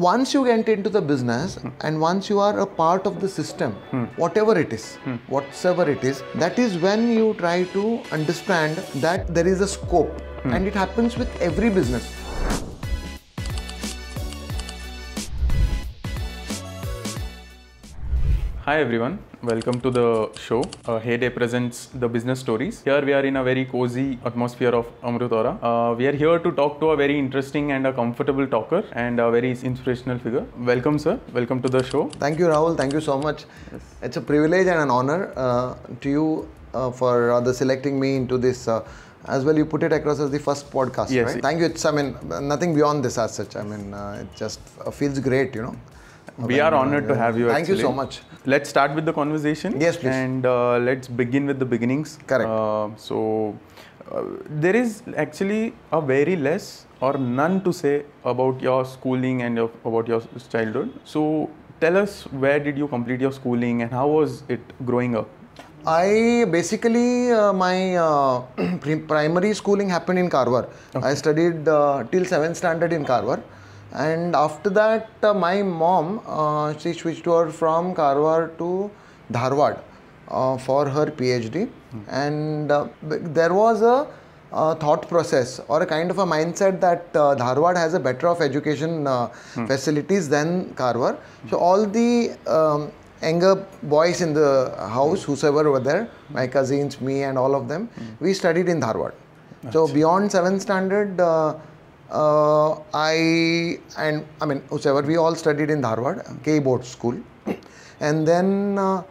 once you get into the business and once you are a part of the system whatever it is whatsoever it is that is when you try to understand that there is a scope and it happens with every business. Hi everyone, welcome to the show. Uh, Heyday presents the business stories. Here we are in a very cozy atmosphere of Amrutora. Uh, we are here to talk to a very interesting and a comfortable talker and a very inspirational figure. Welcome, sir. Welcome to the show. thank you rahul thank you so much Yes. it's a privilege and an honor uh, to you uh, for uh, the selecting me into this uh, as well you put it across as the first podcast Yes. right thank you it's i mean nothing beyond this as such i mean uh, it just uh, feels great you know We are honored to have you. Thank you so much. Let's start with the conversation. Yes, please. And uh, let's begin with the beginnings. Correct. Uh, so, uh, there is actually a very less or none to say about your schooling and your, about your childhood. So, tell us where did you complete your schooling and how was it growing up? I basically uh, my uh, primary schooling happened in Karwar. I studied uh, till seventh standard in Karwar, and after that uh, my mom uh, she switched over from Karwar to Dharwad uh, for her PhD, and uh, there was a uh, thought process or a kind of a mindset that uh, Dharwad has a better of education uh, facilities than Karwar. So all the um, younger boys in the house, whosoever were there, my cousins, me, and all of them, we studied in Dharwad. So beyond seventh standard, uh, I and I mean whosoever we all studied in Dharwad, K board school, and then. Uh,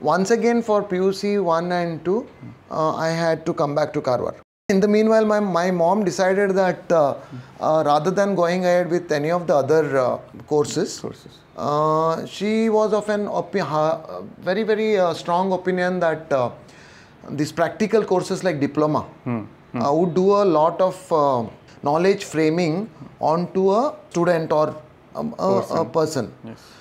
once again for PUC 1 and 2, uh, I had to come back to Karwar. In the meanwhile, my, my mom decided that uh, uh, rather than going ahead with any of the other uh, courses, Courses. uh, she was of an very, very uh, strong opinion that uh, these practical courses like diploma uh, would do a lot of uh, knowledge framing onto a student or um, a, a person.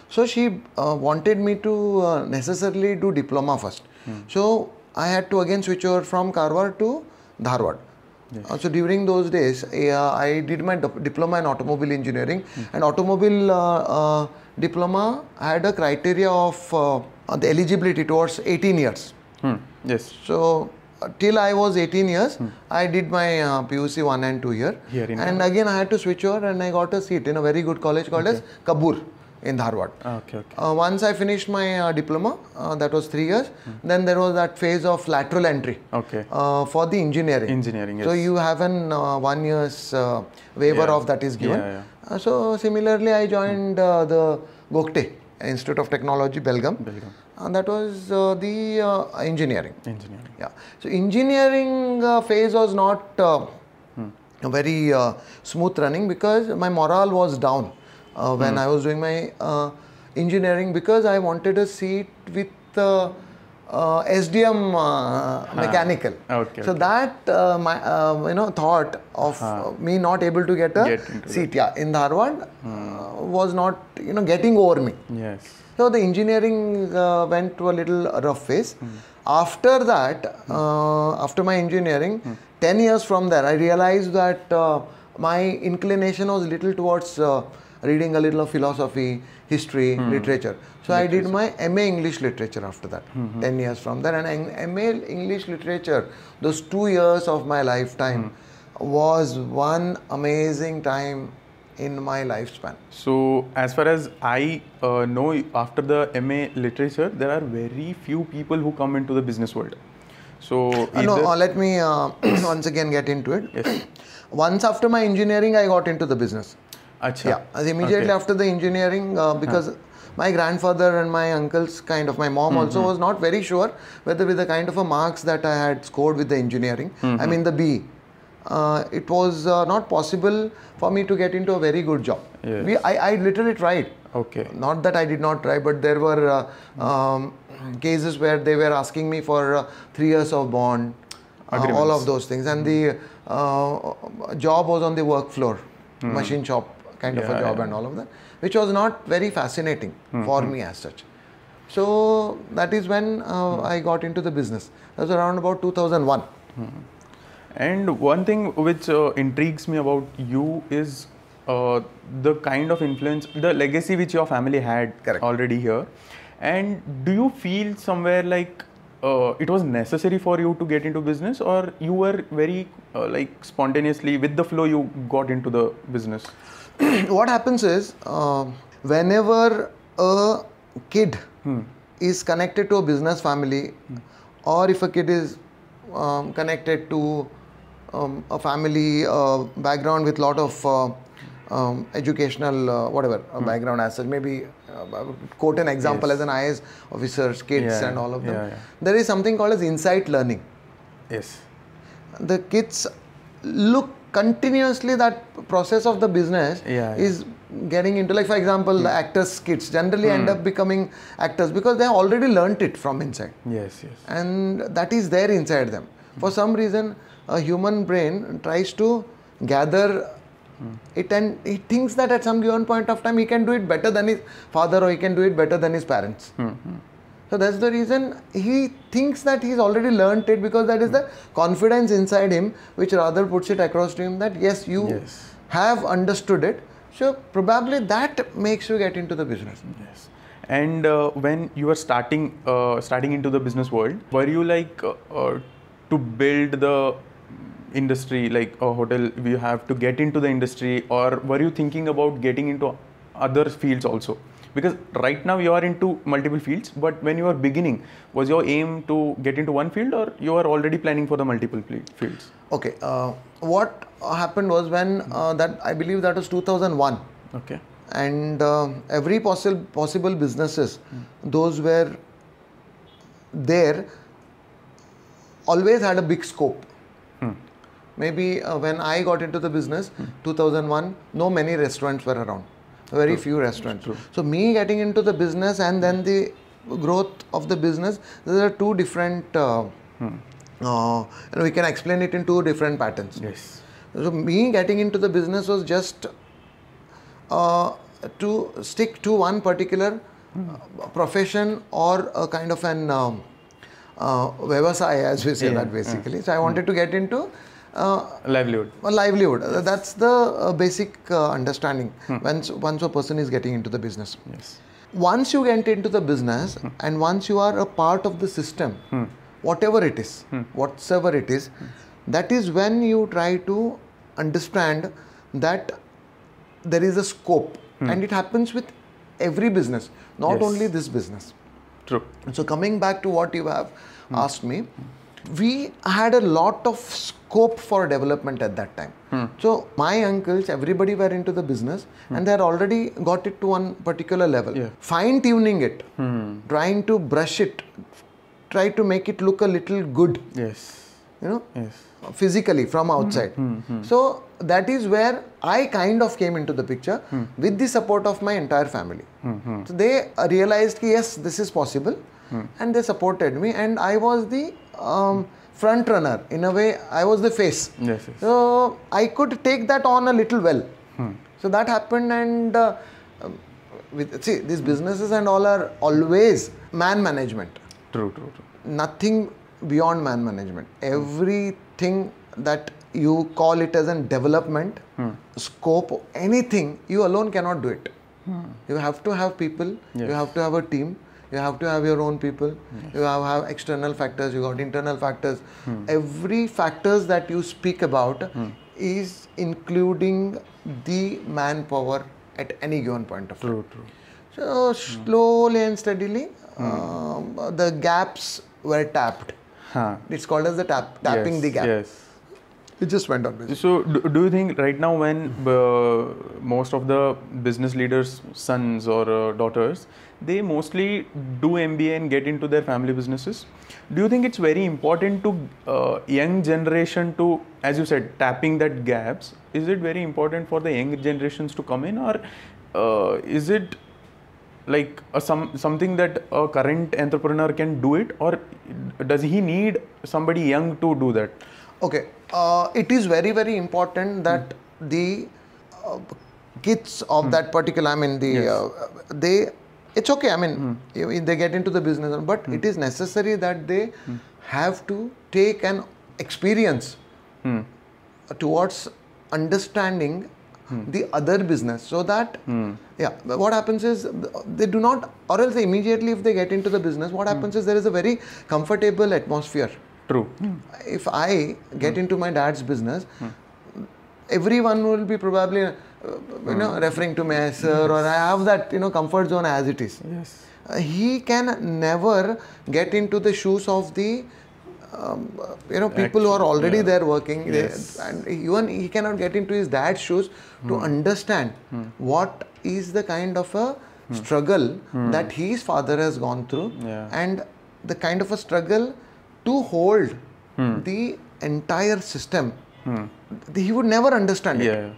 So she uh, wanted me to uh, necessarily do diploma first. So I had to again switch over from Karwar to Dharwad. Uh, so during those days, uh, I did my diploma in automobile engineering, and automobile uh, uh, diploma had a criteria of uh, the eligibility towards 18 years. Hmm. Yes. So uh, till I was 18 years, I did my uh, PUC 1 and 2 here. Here and again I had to switch over and I got a seat in a very good college called as Kabur in Dharwad. Okay, okay. Uh, once I finished my uh, diploma, uh, that was three years, then there was that phase of lateral entry Okay. uh, for the engineering. Engineering, So you have an uh, one year's uh, waiver Yeah. of that is given. Yeah, Uh, so similarly, I joined uh, the Gogte Institute of Technology, Belgaum. Belgaum. And that was uh, the uh, engineering. Engineering. Yeah. So engineering uh, phase was not uh, very uh, smooth running because my morale was down uh, when I was doing my uh, engineering because I wanted a seat with uh, uh, SDM uh, mechanical. Okay, So okay. that uh, my uh, you know thought of uh, me not able to get a Get seat yeah in Dharwad uh, was not you know getting over me. Yes. So the engineering uh, went to a little rough phase. After that, uh, after my engineering, 10 years from there, I realized that uh, my inclination was little towards uh, reading a little of philosophy, history, literature. So I did my MA English literature after that, 10 years from there. And MA English literature, those two years of my lifetime was one amazing time in my lifespan. So, as far as I uh, know, after the MA literature, there are very few people who come into the business world. So, Uh, no, uh, let me uh, once again get into it. Yes. Once after my engineering, I got into the business. Acha. Yeah, immediately Okay. after the engineering, uh, because my grandfather and my uncles, kind of my mom also was not very sure whether with the kind of a marks that I had scored with the engineering, I mean the B, uh, it was uh, not possible for me to get into a very good job. Yes. We, I, I literally tried. Okay. Not that I did not try, but there were uh, um, cases where they were asking me for uh, three years of bond, uh, all of those things, and the uh, job was on the work floor, machine shop kind of Hmm. A job, yeah. and all of that, which was not very fascinating Hmm, for me as such. So that is when. I got into the business. That was around about 2001. And one thing which uh, intrigues me about you is uh, the kind of influence, the legacy which your family had Correct. already here. And do you feel somewhere like uh, it was necessary for you to get into business, or you were very uh, like spontaneously with the flow you got into the business? what happens is um whenever a kid is connected to a business family or if a kid is um, connected to um, a family uh, background with lot of uh, um, educational uh, whatever a background as such maybe uh, quote an example Yes. as an IS officers kids Yeah, and all of them yeah, yeah. there is something called as insight learning Yes. the kids look continuously that process of the business is getting into like for example the actors kids generally end up becoming actors because they have already learnt it from inside Yes. Yes. and that is there inside them for some reason a human brain tries to gather it and he thinks that at some given point of time he can do it better than his father or he can do it better than his parents so that's the reason he thinks that he's already learnt it because that is the confidence inside him which rather puts it across to him that yes you Yes. have understood it so probably that makes you get into the business Yes. And uh, when you were starting uh, starting into the business world, were you like uh, uh, to build the industry like a hotel? You have to get into the industry, or were you thinking about getting into other fields also? Because right now you are into multiple fields, but when you are beginning, was your aim to get into one field, or you are already planning for the multiple fields? okay uh, what happened was when uh, that i believe that was 2001 Okay. and uh, every possible possible businesses those were there always had a big scope maybe uh, when i got into the business 2001 no many restaurants were around. Very few restaurants. So me getting into the business and then the growth of the business there are two different uh, uh, you know, we can explain it in two different patterns. Yes. so me getting into the business was just uh, to stick to one particular uh, profession or a kind of an um, uh, as we say Yeah, that basically. So I wanted to get into uh, Livelihood. a livelihood. Uh, That's the uh, basic uh, understanding once once a person is getting into the business. Yes. Once you get into the business and once you are a part of the system, whatever it is, whatsoever it is, that is when you try to understand that there is a scope and it happens with every business, not Yes. only this business. True. So coming back to what you have asked me, we had a lot of scope for development at that time. Hmm. So my uncles, everybody were into the business hmm. and they had already got it to one particular level. Yeah. Fine tuning it, hmm. trying to brush it, try to make it look a little good, Yes. you know, Yes. physically from outside. So that is where I kind of came into the picture with the support of my entire family. So they realized yes, this is possible, and they supported me, and I was the um, front runner in a way. I was the face. Yes. yes. So I could take that on a little well. So that happened, and uh, with see these businesses and all are always man management True. True. True. nothing beyond man management. Everything that you call it as a development, scope, anything, you alone cannot do it. You have to have people, you have to have a team, you have to have your own people, you have, have external factors, you got internal factors. Hmm. Every factors that you speak about hmm. is including the manpower at any given point of time. True. True. So slowly and steadily, hmm. um, the gaps were tapped. Huh. It's called as the tap, tapping yes, the gap. Yes. It just went on. basically. So, do, do you think right now, when uh, most of the business leaders' sons or uh, daughters, they mostly do MBA and get into their family businesses, do you think it's very important to uh, young generation to, as you said, tapping that gaps? Is it very important for the young generations to come in, or uh, is it like a, some something that a current entrepreneur can do it, or does he need somebody young to do that? Okay, uh, it is very very important that the uh, kids of that hmm. particular, I mean the Yes. uh, they, it's okay. I mean hmm. you- they get into the business, but hmm. it is necessary that they have to take an experience towards understanding the other business so that yeah what happens is they do not or else immediately if they get into the business what happens is there is a very comfortable atmosphere True. Hmm. if I get hmm. into my dad's business, hmm. everyone will be probably, uh, you know, referring to me as sir, or I have that, you know, comfort zone as it is. Yes. Uh, he can never get into the shoes of the, um, you know, people who are already there working, They- Yes. and even he cannot get into his dad's shoes to understand what is the kind of a struggle that his father has gone through, Yeah. and the kind of a struggle to hold hmm. the entire system. Hmm. He would never understand it.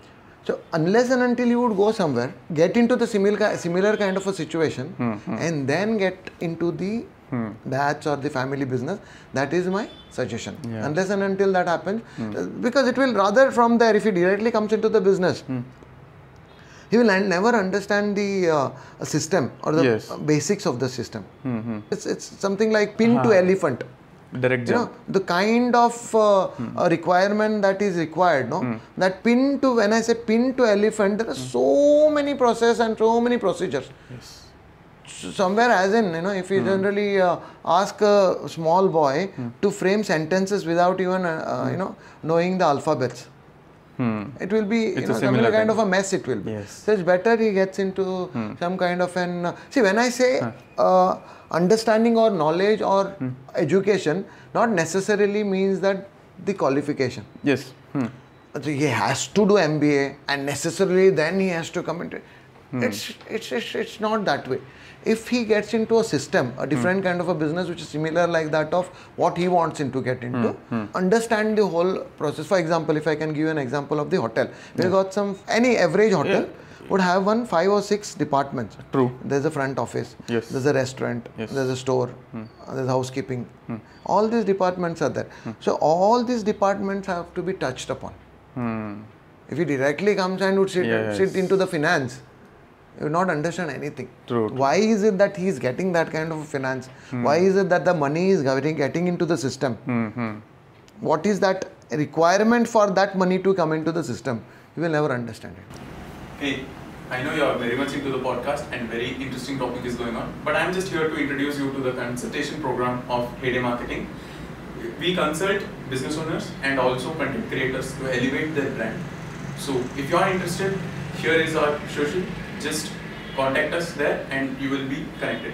So unless and until you would go somewhere, get into the similar similar kind of a situation, hmm, and then get into the that's or the family business, that is my suggestion. Unless and until that happens, uh, because it will rather from there if he directly comes into the business. He will never understand the uh, system or the Yes. basics of the system. It's, it's something like pin to uh-huh. elephant Direct you know the kind of uh, uh, requirement that is required no? That pin to when i say pin to elephant there are so many process and so many procedures. Yes. Somewhere as in you know if you generally uh, ask a small boy to frame sentences without even uh, uh, you know knowing the alphabets. Hmm. it will be you It's a know, some similar kind of a mess it will be. Yes. so it's better he gets into some kind of an uh, see when i say uh, understanding or knowledge or hmm. education not necessarily means that the qualification. Yes. Hmm. so he has to do mba and necessarily then he has to come into hmm. it's, it's it's it's not that way. If he gets into a system a different hmm. kind of a business which is similar like that of what he wants him to get into understand the whole process. For example if i can give you an example of the hotel. We got some any average hotel would have one five or six departments True. there's a front office Yes. there's a restaurant Yes. there's a store uh, there's housekeeping all these departments are there so all these departments have to be touched upon Hmm. if he directly comes and would sit, Yes. sit into the finance, he would not understand anything. True, true. Why is it that he is getting that kind of finance? Why is it that the money is getting, getting into the system? Hmm. What is that requirement for that money to come into the system? You will never understand it. Hey, I know you are very much into the podcast and very interesting topic is going on, but I'm just here to introduce you to the consultation program of Heyday Marketing. We consult business owners and also content creators to elevate their brand. So if you are interested, here is our social. Just contact us there and you will be connected.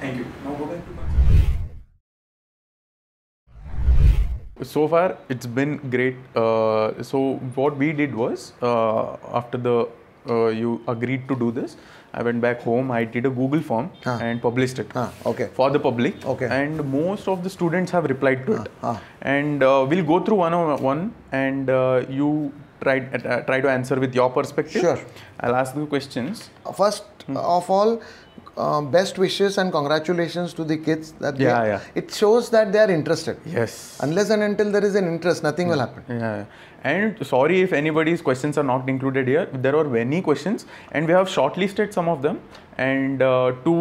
Thank you. Now go back to so far it's been great uh, so what we did was uh, after the uh, you agreed to do this i went back home i did a google form Ah. and published it Ah, okay. for the public Okay. and most of the students have replied to it ah. and uh, we'll go through one on one and uh, you try uh, try to answer with your perspective Sure. i'll ask the questions First of all, uh, best wishes and congratulations to the kids that they, Yeah, yeah. it shows that they are interested. yes Unless and until there is an interest, nothing will happen. Yeah, and sorry if anybody's questions are not included here. There are many questions, and we have shortlisted some of them. And uh, to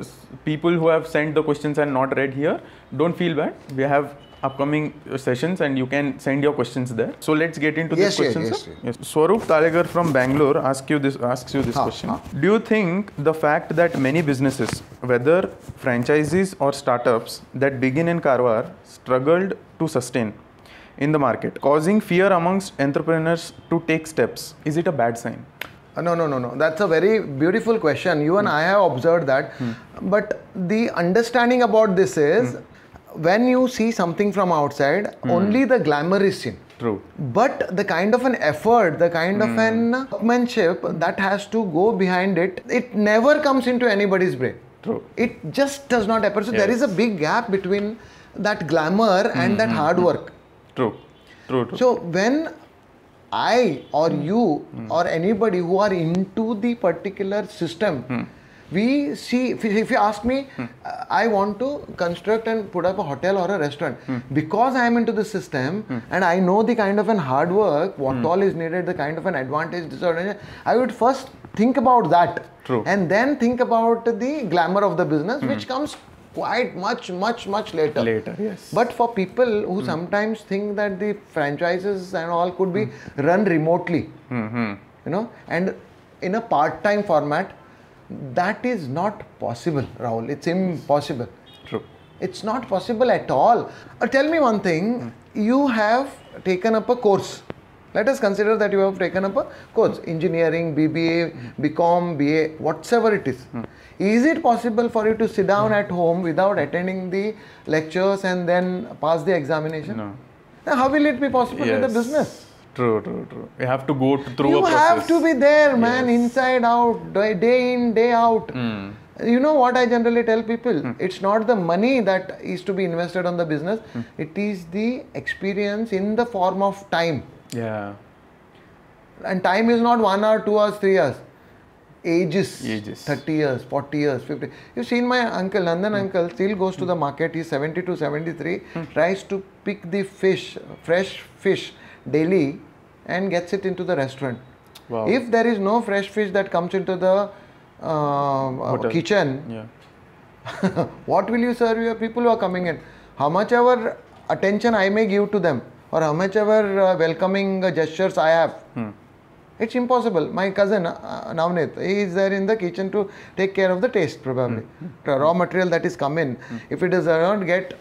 uh, people who have sent the questions and not read here, don't feel bad. We have upcoming sessions, and you can send your questions there. So let's get into Yes, yes, questions. yes, sir. yes. Swaroop Talegar from Bangalore asks you this asks you this question. Do you think the fact that many businesses, whether franchises or startups that begin in Karwar, struggled to sustain in the market, causing fear amongst entrepreneurs to take steps, is it a bad sign? Uh, no, no, no, no. That's a very beautiful question. You and hmm. I have observed that. Hmm. But the understanding about this is hmm. when you see something from outside, only the glamour is seen. True. But the kind of an effort, the kind of an workmanship that has to go behind it, it never comes into anybody's brain. True. It just does not appear. So there is a big gap between that glamour and that hard work. True. True. True. So when I or hmm. you hmm. or anybody who are into the particular system, hmm. we see. If, you- if you ask me, uh, I want to construct and put up a hotel or a restaurant because I am into the system and I know the kind of an hard work, what all is needed, the kind of an advantage, disadvantage. I would first think about that, True. and then think about the glamour of the business, which comes quite much, much, much later. Later, yes. But for people who hmm. sometimes think that the franchises and all could be hmm. run remotely, hmm, you know, and in a part-time format, that is not possible, Rahul. It's impossible. True. It's not possible at all. Uh, tell me one thing. You have taken up a course. Let us consider that you have taken up a course, engineering, BBA, BCom, BA, whatever it is. Is it possible for you to sit down at home without attending the lectures and then pass the examination? No. Now, how will it be possible in the business? True, true, true. You have to go through You a process. You have to be there, man, inside out, day in, day out. Hmm. You know what I generally tell people? It's not the money that is to be invested on the business, Hmm. it is the experience in the form of time. Yeah. And time is not one hour, two hours, three hours. Ages. Ages. 30 years, 40 years, 50. You've seen my uncle, Nandan hmm. uncle, still goes to the market. He's 72, 73, hmm. tries to pick the fish, fresh fish daily and gets it into the restaurant. Wow. If there is no fresh fish that comes into the uh, uh Hotel. kitchen, Yeah. what will you serve your people who are coming in? How much ever attention I may give to them, or how much ever uh, welcoming uh, gestures I have, hmm. it's impossible. My cousin uh, Navneet, he is there in the kitchen to take care of the taste, probably. The raw material that is come in, if it does not get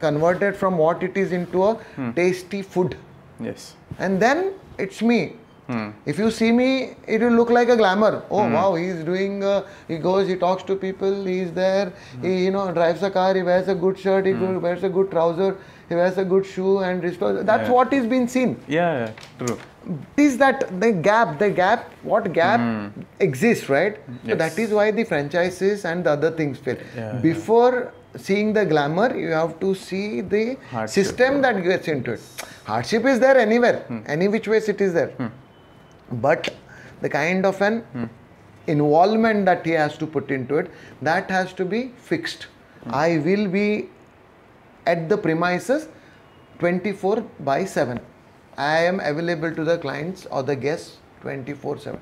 converted from what it is into a tasty food, Yes. and then it's me. If you see me, it will look like a glamour. Oh wow, he's doing. Uh, he goes, he talks to people. He's there. He you know drives a car. He wears a good shirt. He wears a good trouser. He wears a good shoe and wristwatch. That's Yeah. what is being seen. Yeah, yeah. True. Is that the gap? The gap. What gap hmm. exists, right? So that is why the franchises and the other things fail. Yeah, Before seeing the glamour, you have to see the Hardship, system that gets into it. Hardship is there anywhere, hmm. any which ways it is there. Hmm. But the kind of an involvement that he has to put into it, that has to be fixed. I will be at the premises 24 by 7. I am available to the clients or the guests 24 7.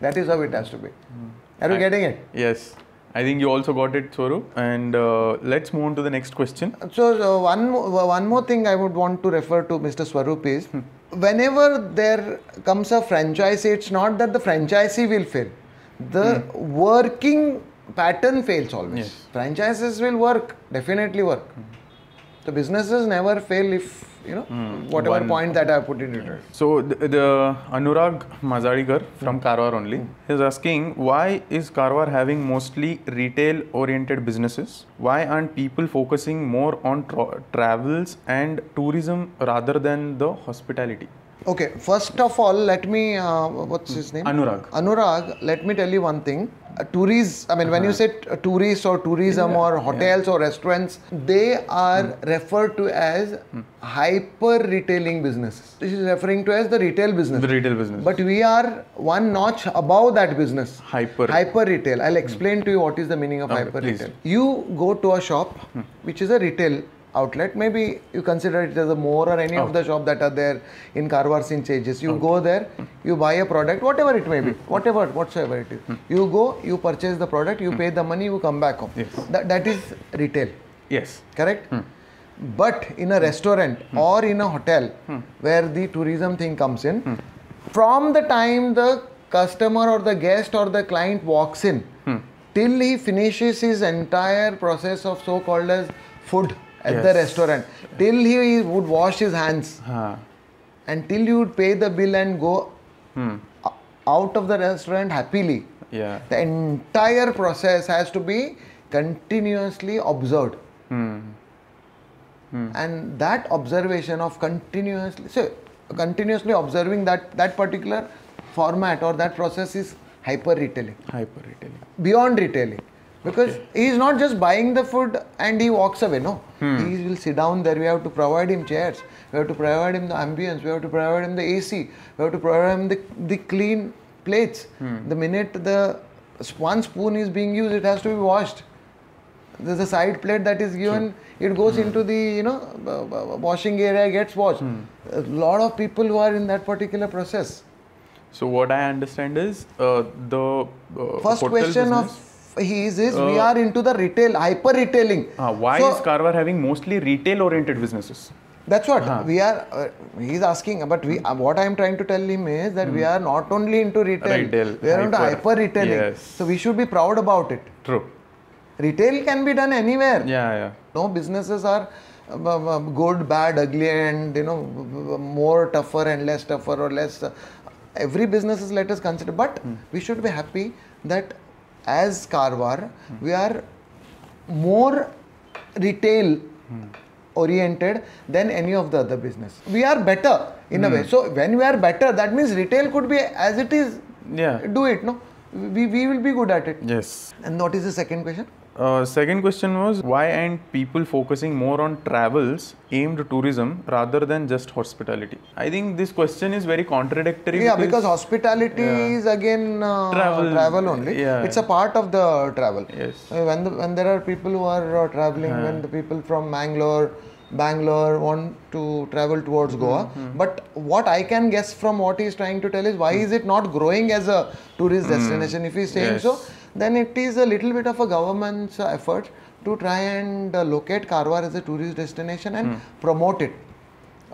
That is how it has to be. Hmm. Are you I- getting it? Yes. I think you also got it, Swaru. And uh, let's move on to the next question. So, so one, uh, one more thing I would want to refer to Mr. Swarup is hmm. whenever there comes a franchise, it's not that the franchisee will fail. The hmm. working pattern fails always. Yes. Franchises will work, definitely work. The businesses never fail if, you know, hmm. whatever One- point that I put into it. So the, the Anurag Mazadikar from hmm. Karwar only hmm. is asking why is Karwar having mostly retail oriented businesses? Why aren't people focusing more on tra- travels and tourism rather than the hospitality? Okay, first of all, let me, uh, what's his name? Anurag. Anurag, let me tell you one thing. Uh, tourists, I mean, when you uh-huh. say t- uh, tourists or tourism or hotels or restaurants, they are hmm. referred to as hmm. hyper retailing businesses. This is referring to as the retail business. The retail business. But we are one notch above that business. Hyper. Hyper retail. I'll hmm. explain to you what is the meaning of Okay, hyper please. retail. You go to a shop, which is a retail outlet. Maybe you consider it as a more or any of the shop that are there in Karwar St. Changes. You go there, you buy a product, whatever it may be, hmm. whatever, whatsoever it is. Hmm. You go, you purchase the product, you hmm. pay the money, you come back home. Yes. That, that is retail yes. correct but in a restaurant or in a hotel where the tourism thing comes in from the time the customer or the guest or the client walks in till he finishes his entire process of so called as food at the restaurant till he would wash his hands Huh. until you would pay the bill and go Hmm. out of the restaurant happily Yeah. the entire process has to be continuously observed Hmm. and that observation of continuously so continuously observing that that particular format or that process is hyper retailing Hyper retailing. beyond retailing because he is not just buying the food and he walks away no. He will sit down there. We have to provide him chairs. We have to provide him the ambience. We have to provide him the ac we have to provide him the, the clean plates. The minute the one spoon is being used it has to be washed. There's a side plate that is given it goes into the you know washing area gets washed. A lot of people who are in that particular process. So what I understand is uh, the uh, first question business, of is we Uh, are into the retail hyper retailing Uh, why So, is Karwar having mostly retail oriented businesses? That's what we are. Uh, he's asking, but we. Uh, what I am trying to tell him is that we are not only into retail. Hmm. Retail, we are into hyper. hyper retailing. Yes. So we should be proud about it. True. Retail can be done anywhere. Yeah, yeah. No businesses are um, um, um, good, bad, ugly, and you know more tougher and less tougher or less. Uh, every business is let us consider, but we should be happy that as Karwar we are more retail oriented than any of the other business. We are better in a way. Hmm. So when we are better, that means retail could be as it is. Yeah. Do it, no? We, we will be good at it. Yes. And what is the second question? Uh, second question was why aren't people focusing more on travels aimed tourism rather than just hospitality? I think this question is very contradictory. Yeah, because hospitality is again uh, Travel, travel, only. yeah. It's a part of the travel. Yes. Uh, When the, when there are people who are uh, traveling, when the people from Bangalore, Bangalore want to travel towards Goa, Mm-hmm. but what I can guess from what he's trying to tell is why is it not growing as a tourist destination? If he's saying so. Yes. Then it is a little bit of a government's uh, effort to try and uh, locate Karwar as a tourist destination and hmm. promote it.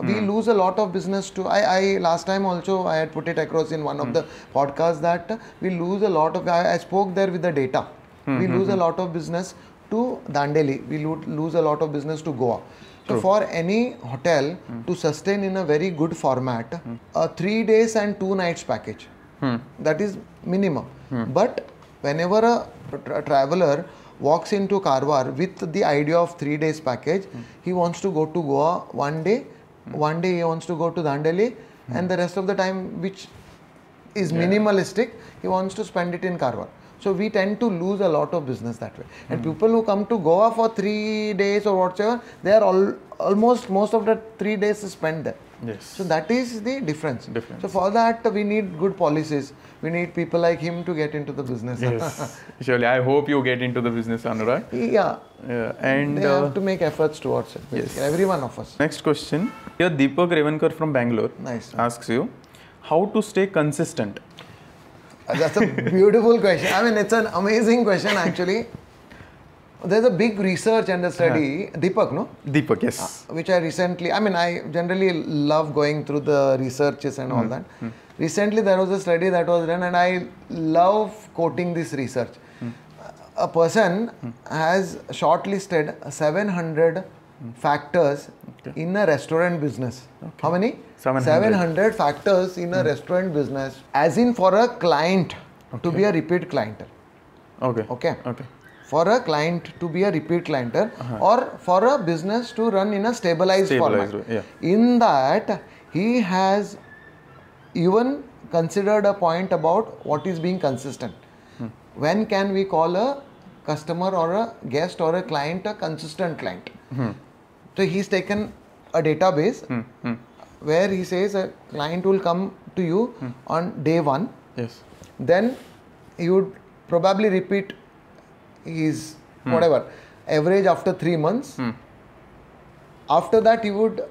We hmm. lose a lot of business to I, I last time also i had put it across in one of hmm. the podcasts that uh, we lose a lot of I, I spoke there with the data. We lose a lot of business to dandeli. We lo- lose a lot of business to goa. So for any hotel to sustain in a very good format a 3 days and 2 nights package. That is minimum. But whenever a tra- traveler walks into Karwar with the idea of three days package, hmm. he wants to go to Goa one day, hmm. one day he wants to go to Dandeli, hmm. and the rest of the time, which is minimalistic, he wants to spend it in Karwar. So we tend to lose a lot of business that way. And people who come to Goa for three days or whatever, they are all almost most of the three days is spent there. Yes. So that is the difference. Difference. So for that we need good policies. We need people like him to get into the business. Yes. Surely, I hope you get into the business, Anurag. yeah. Yeah. And They uh, have to make efforts towards it. basically. Every one of us. next question. Here, Deepak Revankar from Bangalore Nice. asks you how to stay consistent. Uh, That's a beautiful question. I mean, it's an amazing question actually. There's a big research and a uh-huh. study, Deepak, no? Deepak, yes. Uh, which I recently, I mean, I generally love going through the researches and all hmm, that. Hmm. Recently, there was a study that was done, and I love quoting this research. Hmm. A person has shortlisted 700 factors in a restaurant business. How many? 700. 700 factors in a restaurant business, as in for a client to be a repeat client. okay. Okay. Okay. For a client to be a repeat clienter or for a business to run in a stabilized, Stabilized format. yeah. In that, he has even considered a point about what is being consistent. Hmm. When can we call a customer or a guest or a client a consistent client? Hmm. So he's taken a database where he says a client will come to you Hmm. on day one Yes. then he would probably repeat his hmm. whatever average after three months. Hmm. After that, he would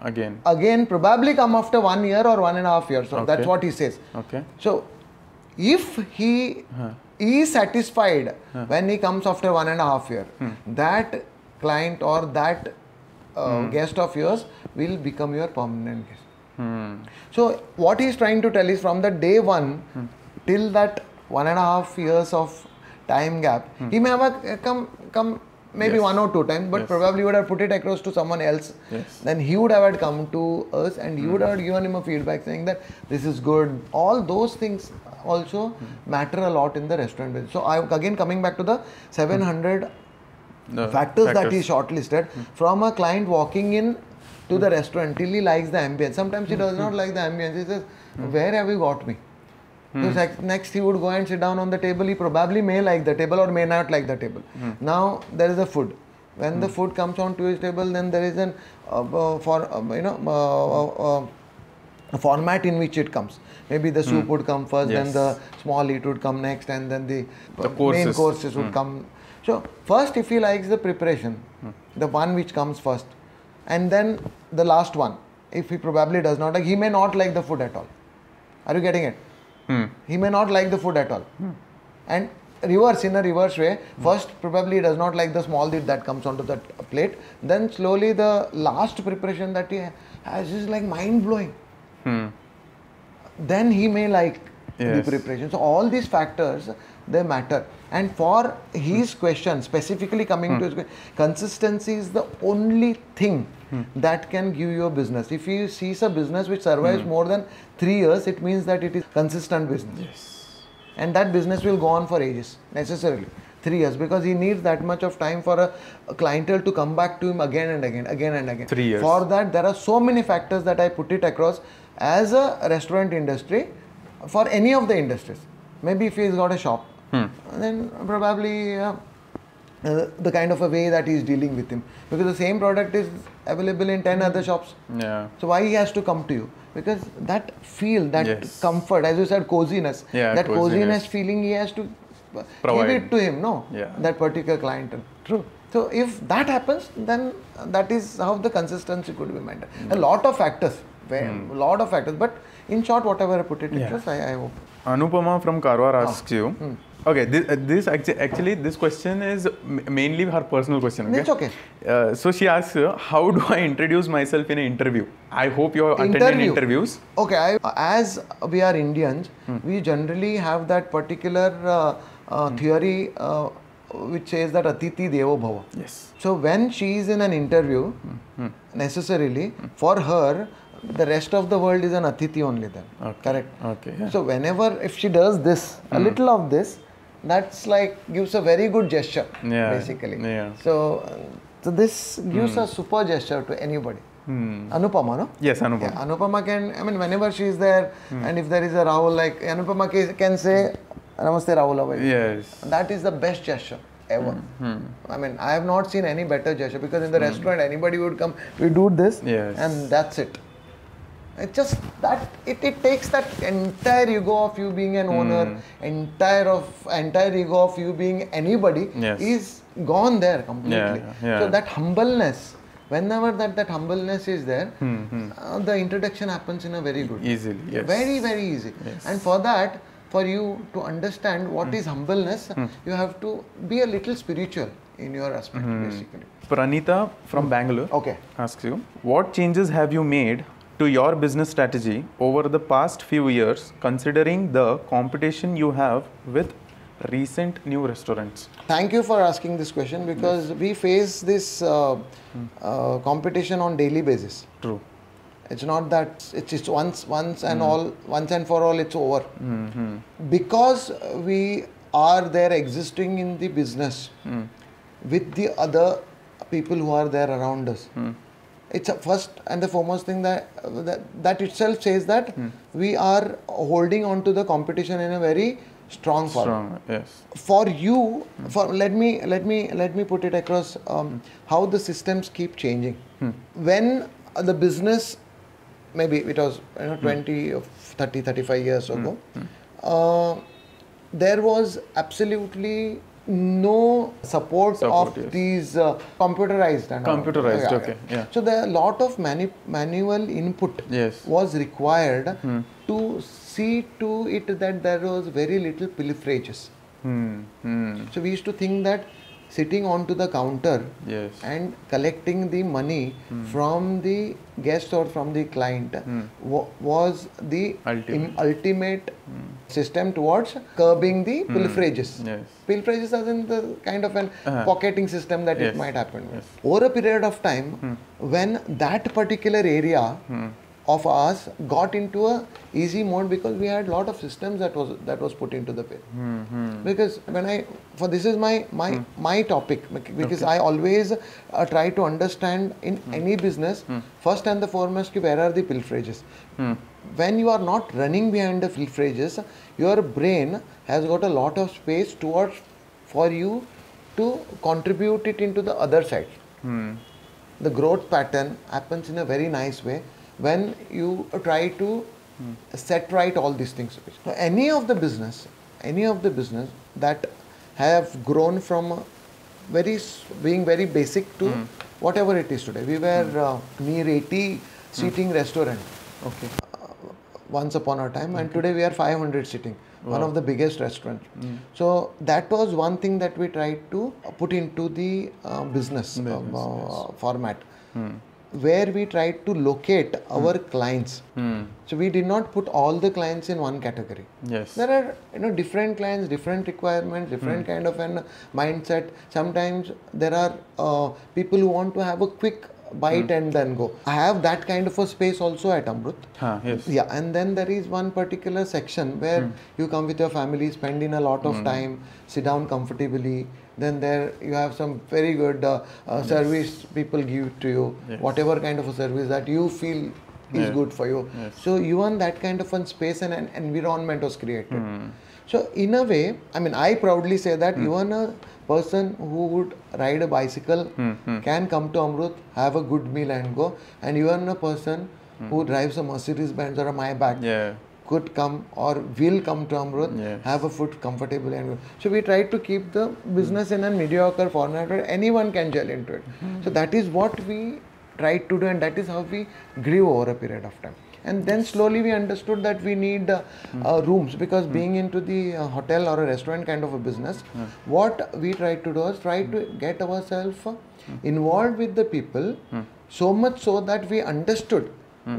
Again. again probably come after one year or one and a half years. So that's what he says. Okay. So if he is satisfied when he comes after one and a half year, hmm. that client or that uh, guest of yours will become your permanent guest. Hmm. So what he is trying to tell is from the day one till that one and a half years of time gap, hmm. he may have a, uh, come come maybe Yes. one or two times, but Yes. probably would have put it across to someone else. Yes. Then he would have had come to us and he would hmm. have given him a feedback saying that this is good. All those things also hmm. matter a lot in the restaurant business. So I again coming back to the 700 The factors, that he shortlisted from a client walking in to the restaurant till he likes the ambience. Sometimes he does not like the ambience. He says, "Where have you got me?" So next he would go and sit down on the table. He probably may like the table or may not like the table. Now there is a food. When the food comes onto his table, then there is an uh, uh, for uh, you know uh, uh, uh, a format in which it comes. Maybe the soup would come first, then the small eat would come next, and then the, The main courses. courses would come. So first, if he likes the preparation, the one which comes first, and then the last one, if he probably does not like, he may not like the food at all. Are you getting it? Hmm. He may not like the food at all. And reverse in a reverse way. First, probably he does not like the small bit that comes onto that plate. Then slowly the last preparation that he has is like mind blowing. Hmm. Then he may like Yes. the preparation. So all these factors they matter. And for his question, specifically coming Hmm. to his question, consistency is the only thing that can give you a business. If he sees a business which survives Hmm. more than three years, it means that it is consistent business Yes. and that business will go on for ages necessarily three years because he needs that much of time for a, a clientele to come back to him again and again again and again Three years. for that there are so many factors that i put it across as a restaurant industry for any of the industries maybe if he's got a shop Hmm. then probably uh, uh, the kind of a way that he's dealing with him because the same product is available in 10 other shops Yeah. so why he has to come to you? Because that feel, that Yes. comfort, as you said, coziness, Yeah, that coziness. coziness. feeling, he has to Provide. give it to him, no? Yeah. That particular client. True. So if that happens, then that is how the consistency could be maintained. A lot of factors, a lot of factors. But in short, whatever I put it. Yeah. across, I, I hope. Anupama from Karwar Ah. asks you. Hmm. Okay, this, uh, this actu- actually this question is mainly her personal question. Okay. It's okay. Uh, so she asks, uh, how do I introduce myself in an interview? I hope you have attended interviews. Okay, I, as we are Indians, Hmm. we generally have that particular uh, uh, theory uh, which says that Atithi Devo Bhava. Yes. So when she is in an interview, necessarily for her, the rest of the world is an Atithi only then. Okay. Correct. Okay. Yeah. So whenever if she does this, a little of this, that's like gives a very good gesture. Yeah, Basically. yeah. So, uh, so this gives a super gesture to anybody. Hmm. Anupama, no? Yes, Anupama. Yeah, Anupama can, I mean, whenever she is there, Hmm. and if there is a Rahul, like Anupama ca- can say, Namaste Rahul, you?" Yes. That is the best gesture ever. Hmm. I mean, I have not seen any better gesture because in the restaurant, anybody would come, we do this, Yes. and that's it. It just that it, it takes that entire ego of you being an owner, Hmm. entire of entire ego of you being anybody Yes. is gone there completely. Yeah, yeah. So that humbleness, whenever that that humbleness is there, Hmm, uh, the introduction happens in a very good way. Easily. Yes. Very, very easy. Yes. And for that, for you to understand what is humbleness, you have to be a little spiritual in your aspect, basically. Pranita from Bangalore Okay. asks you, what changes have you made to your business strategy over the past few years, considering the competition you have with recent new restaurants? Thank you for asking this question because we face this uh, uh, competition on daily basis. True. It's not that it's, it's once, once and all, once and for all, it's over. Mm-hmm. Because we are there existing in the business with the other people who are there around us. It's a first and the foremost thing that that, that itself says that hmm. we are holding on to the competition in a very strong form. Strong. Yes. for you hmm. for let me let me let me put it across um, hmm. how the systems keep changing. When the business maybe it was you know 20 or 30 35 years ago uh, there was absolutely no support, Support, of yes. these uh, computerized and all. Computerized, okay, yeah. so there are a lot of manu- manual input Yes. was required to see to it that there was very little pilferages. Hmm. Hmm. So we used to think that sitting onto the counter Yes. and collecting the money from the guest or from the client wa- was the Ultimate. im- ultimate system towards curbing the hmm. pilferages. Yes. Pilferages as in the kind of an Uh-huh. pocketing system that Yes. it might happen. Yes. Over a period of time, hmm. when that particular area hmm. of us got into a easy mode because we had lot of systems that was that was put into the pit. Because when I for this is my my my topic bec- because I always uh, try to understand in any business first and the foremost where are the pilferages. When you are not running behind the pilferages, your brain has got a lot of space towards for you to contribute it into the other side. Hmm. The growth pattern happens in a very nice way when you try to hmm. set right all these things. So any of the business, any of the business that have grown from very being very basic to hmm. whatever it is today. We were uh, near 80 seating restaurant. Okay. Once upon a time and today we are 500 sitting one of the biggest restaurants. So that was one thing that we tried to put into the uh, business, um, uh, format, where we tried to locate our clients. So we did not put all the clients in one category. Yes. There are you know different clients, different requirements, different kind of an mindset. Sometimes there are uh, people who want to have a quick bite and then go. I have that kind of a space also at Amrut. Huh, yes. Yeah, and then there is one particular section where you come with your family, spend in a lot of time, sit down comfortably. Then there you have some very good uh, uh, service people give to you, whatever kind of a service that you feel is Yeah. good for you. So even that kind of a space and an environment was created. Hmm. So in a way, I mean, I proudly say that even a person who would ride a bicycle Hmm, can come to Amrut, have a good meal and go. And even a person who drives a Mercedes Benz or a Maybach Hmm. Yeah. could come or will come to Amrut, Yes. have a food comfortably and go. So we try to keep the business in a mediocre format where anyone can gel into it. So that is what we tried to do and that is how we grew over a period of time. And then slowly we understood that we need uh, uh, rooms because being into the uh, hotel or a restaurant kind of a business, what we tried to do is try to get ourselves uh, involved with the people so much so that we understood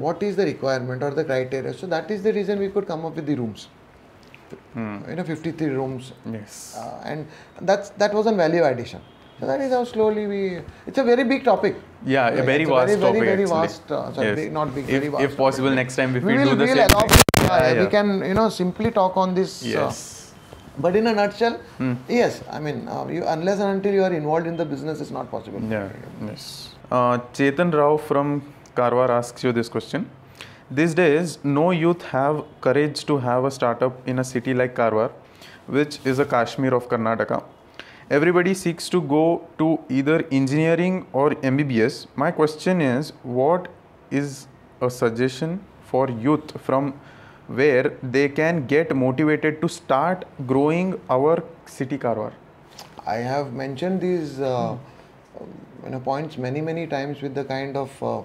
what is the requirement or the criteria. So that is the reason we could come up with the rooms. You know, 53 rooms, Yes. uh, and that's that was a value addition. So that is how slowly we. It's a very big topic. Yeah, a very vast very, topic very, very vast. Uh, sorry, Yes. big, not big, If, very vast. if possible, topic. next time if we, we will, do the we'll same. thing. Uh, Yeah, We can, you know, simply talk on this. uh, Yes. but in a nutshell, yes. I mean, uh, you unless and until you are involved in the business, it's not possible. Yeah. Yes. Uh, Chetan Rao from Karwar asks you this question. These days, no youth have courage to have a startup in a city like Karwar, which is a Kashmir of Karnataka. Everybody seeks to go to either engineering or MBBS. My question is, what is a suggestion for youth from where they can get motivated to start growing our city Karwar? I have mentioned these uh, you know, points many many times with the kind of uh,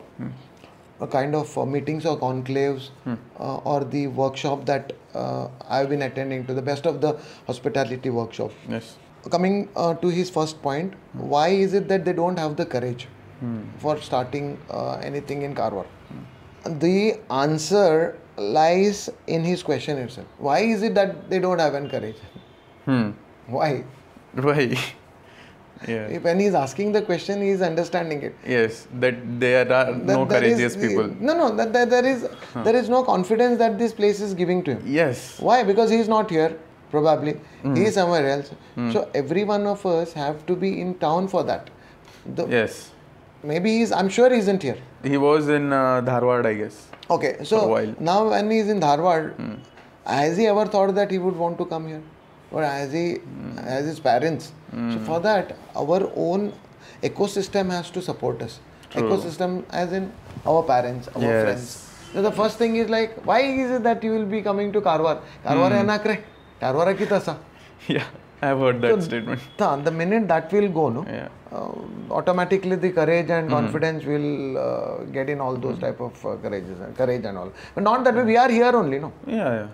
a kind of uh, meetings or conclaves uh, or the workshop that uh, I've been attending to the best of the hospitality workshop. Yes. Coming uh, to his first point, why is it that they don't have the courage for starting uh, anything in Karwar? The answer lies in his question itself. Why is it that they don't have any courage? Hmm. Why? Why? yeah. If when he's asking the question, he is understanding it. Yes, that there are That no there courageous is- people. No, no, that, that there is there is no confidence that this place is giving to him. Yes. Why? Because he is not here. Probably Hmm. he is somewhere else. So every one of us have to be in town for that. The, Yes. Maybe he's. I'm sure he isn't here. He was in uh, Dharwad, I guess. Okay, so while. Hmm. now when he's in Dharwad, has he ever thought that he would want to come here, or has he, Hmm. has his parents? So for that, our own ecosystem has to support us. Ecosystem, as in our parents, our Yes. friends. So the first thing is like, why is it that you will be coming to Karwar? Karwar Hmm. hai na hai kitasa. Yeah, I've heard that statement. The minute that will go, no, Yeah. uh, automatically the courage and Hmm. confidence will uh, get in all those type of uh, courages and courage and all. But not that way. We are here only, no. Yeah, yeah.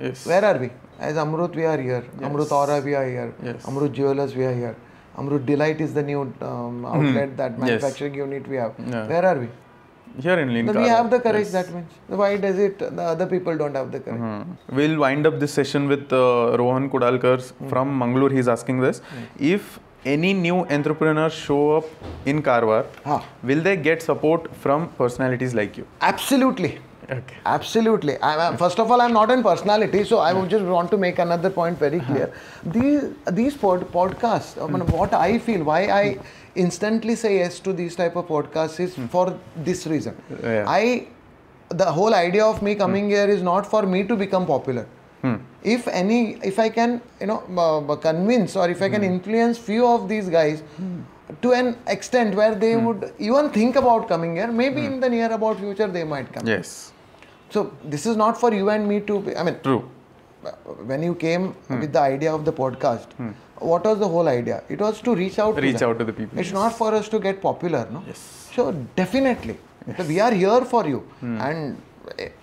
Yes. Where are we? As Amrut, we are here. Amrut Aura, we are here. Yes. Amrut Jewelers, we are here. Amrut Delight is the new um, outlet, that Yes. manufacturing unit we have. Yeah. Where are we? Here in. No, we have the courage. That means why does it? The other people don't have the courage. We'll wind up this session with uh, Rohan Kudalkar from Mangalore. He's asking this. If any new entrepreneurs show up in Karwar, Ah. will they get support from personalities like you? Absolutely. Okay. Absolutely. I, I- first of all, I'm not in personality, so I would just want to make another point very clear. Uh-huh. These these pod, podcasts, I mean, what I feel, why I instantly say yes to these type of podcasts is hmm. for this reason. Yeah. I the whole idea of me coming hmm. here is not for me to become popular. Hmm. If any, if I can, you know, uh, uh convince or if I can influence few of these guys to an extent where they would even think about coming here, maybe in the near about future they might come. Yes. So this is not for you and me to. Be, I mean, True. when you came Hmm. with the idea of the podcast, what was the whole idea? It was to reach out. Reach to out to the people. It's not for us to get popular, no. Yes. So definitely, we are here for you, Hmm. and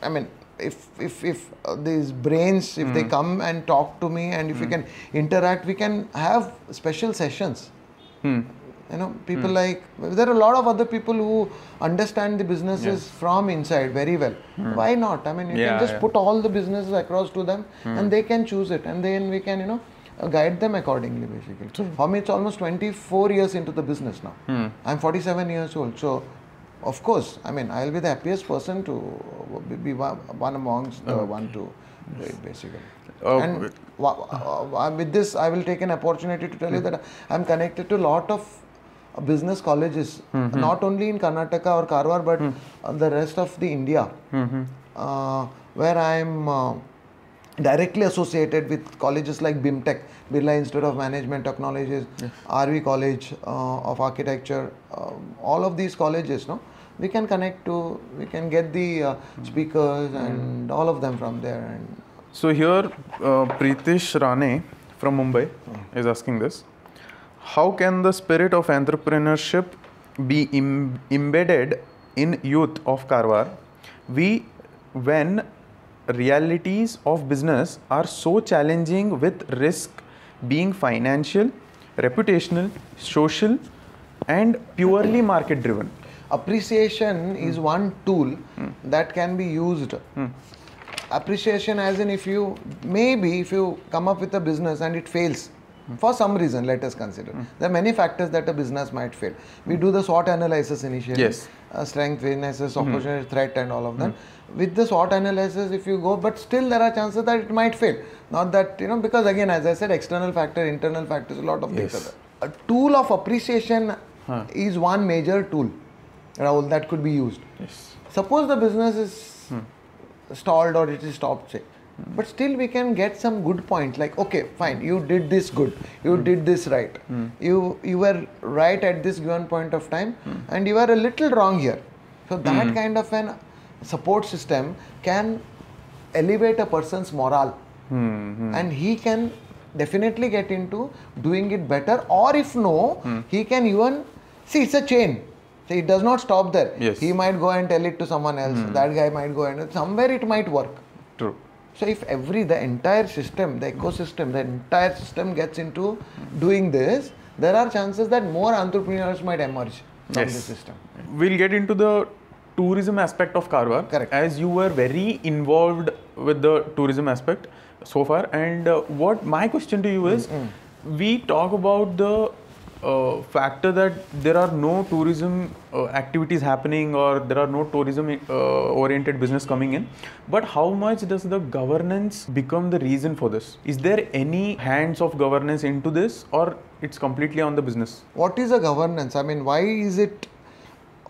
I mean, if if if uh, these brains if they come and talk to me and if we can interact we can have special sessions you know people like there are a lot of other people who understand the businesses from inside very well. Why not? I mean you Yeah, can just yeah. put all the businesses across to them and they can choose it and then we can you know uh, guide them accordingly basically. So for me it's almost 24 years into the business now. I'm 47 years old. So of course i mean i'll be the happiest person to be- be one one amongst the one to do it basically. Oh, and uh, with this i will take an opportunity to tell you that i'm connected to a lot of uh, business colleges not only in karnataka or karwar but uh, the rest of the india. Uh, where i'm uh, directly associated with colleges like BIMTech, Birla Institute of Management Technologies, RV College uh, of Architecture, um, all of these colleges, no, we can connect to, we can get the uh, speakers and all of them from there. And So here, uh, Pritish Rane from Mumbai is asking this: How can the spirit of entrepreneurship be Im- embedded in youth of Karwar? We, when realities of business are so challenging with risk being financial, reputational, social, and purely market driven. appreciation hmm. is one tool hmm. that can be used hmm. appreciation as in if you maybe if you come up with a business and it fails for some reason let us consider. Hmm. There are many factors that a business might fail. We do the SWOT analysis initially. Yes. uh, strength weaknesses hmm. opportunity threat and all of them. Hmm. With the SWOT analysis if you go but still there are chances that it might fail. Not that you know because again as i said external factor internal factors a lot of things Yes. there. a tool of appreciation is one major tool Rahul, that could be used. Yes. suppose the business is stalled or it is stopped say but still we can get some good points like okay fine you did this good you hmm. did this right. Hmm. You you were right at this given point of time hmm. and you are a little wrong here. So that kind of an support system can elevate a person's morale. And he can definitely get into doing it better or if no he can even see it's a chain. So it does not stop there. Yes. he might go and tell it to someone else that guy might go and somewhere it might work. True. So if every the entire system the ecosystem the entire system gets into doing this there are chances that more entrepreneurs might emerge from Yes. the system We'll get into the tourism aspect of Karwar. Correct. As you were very involved with the tourism aspect so far, and uh, what my question to you is, we talk about the uh, factor that there are no tourism uh, activities happening or there are no tourism uh, oriented business coming in. But how much does the governance become the reason for this? Is there any hands of governance into this or it's completely on the business? What is a governance? I mean why is it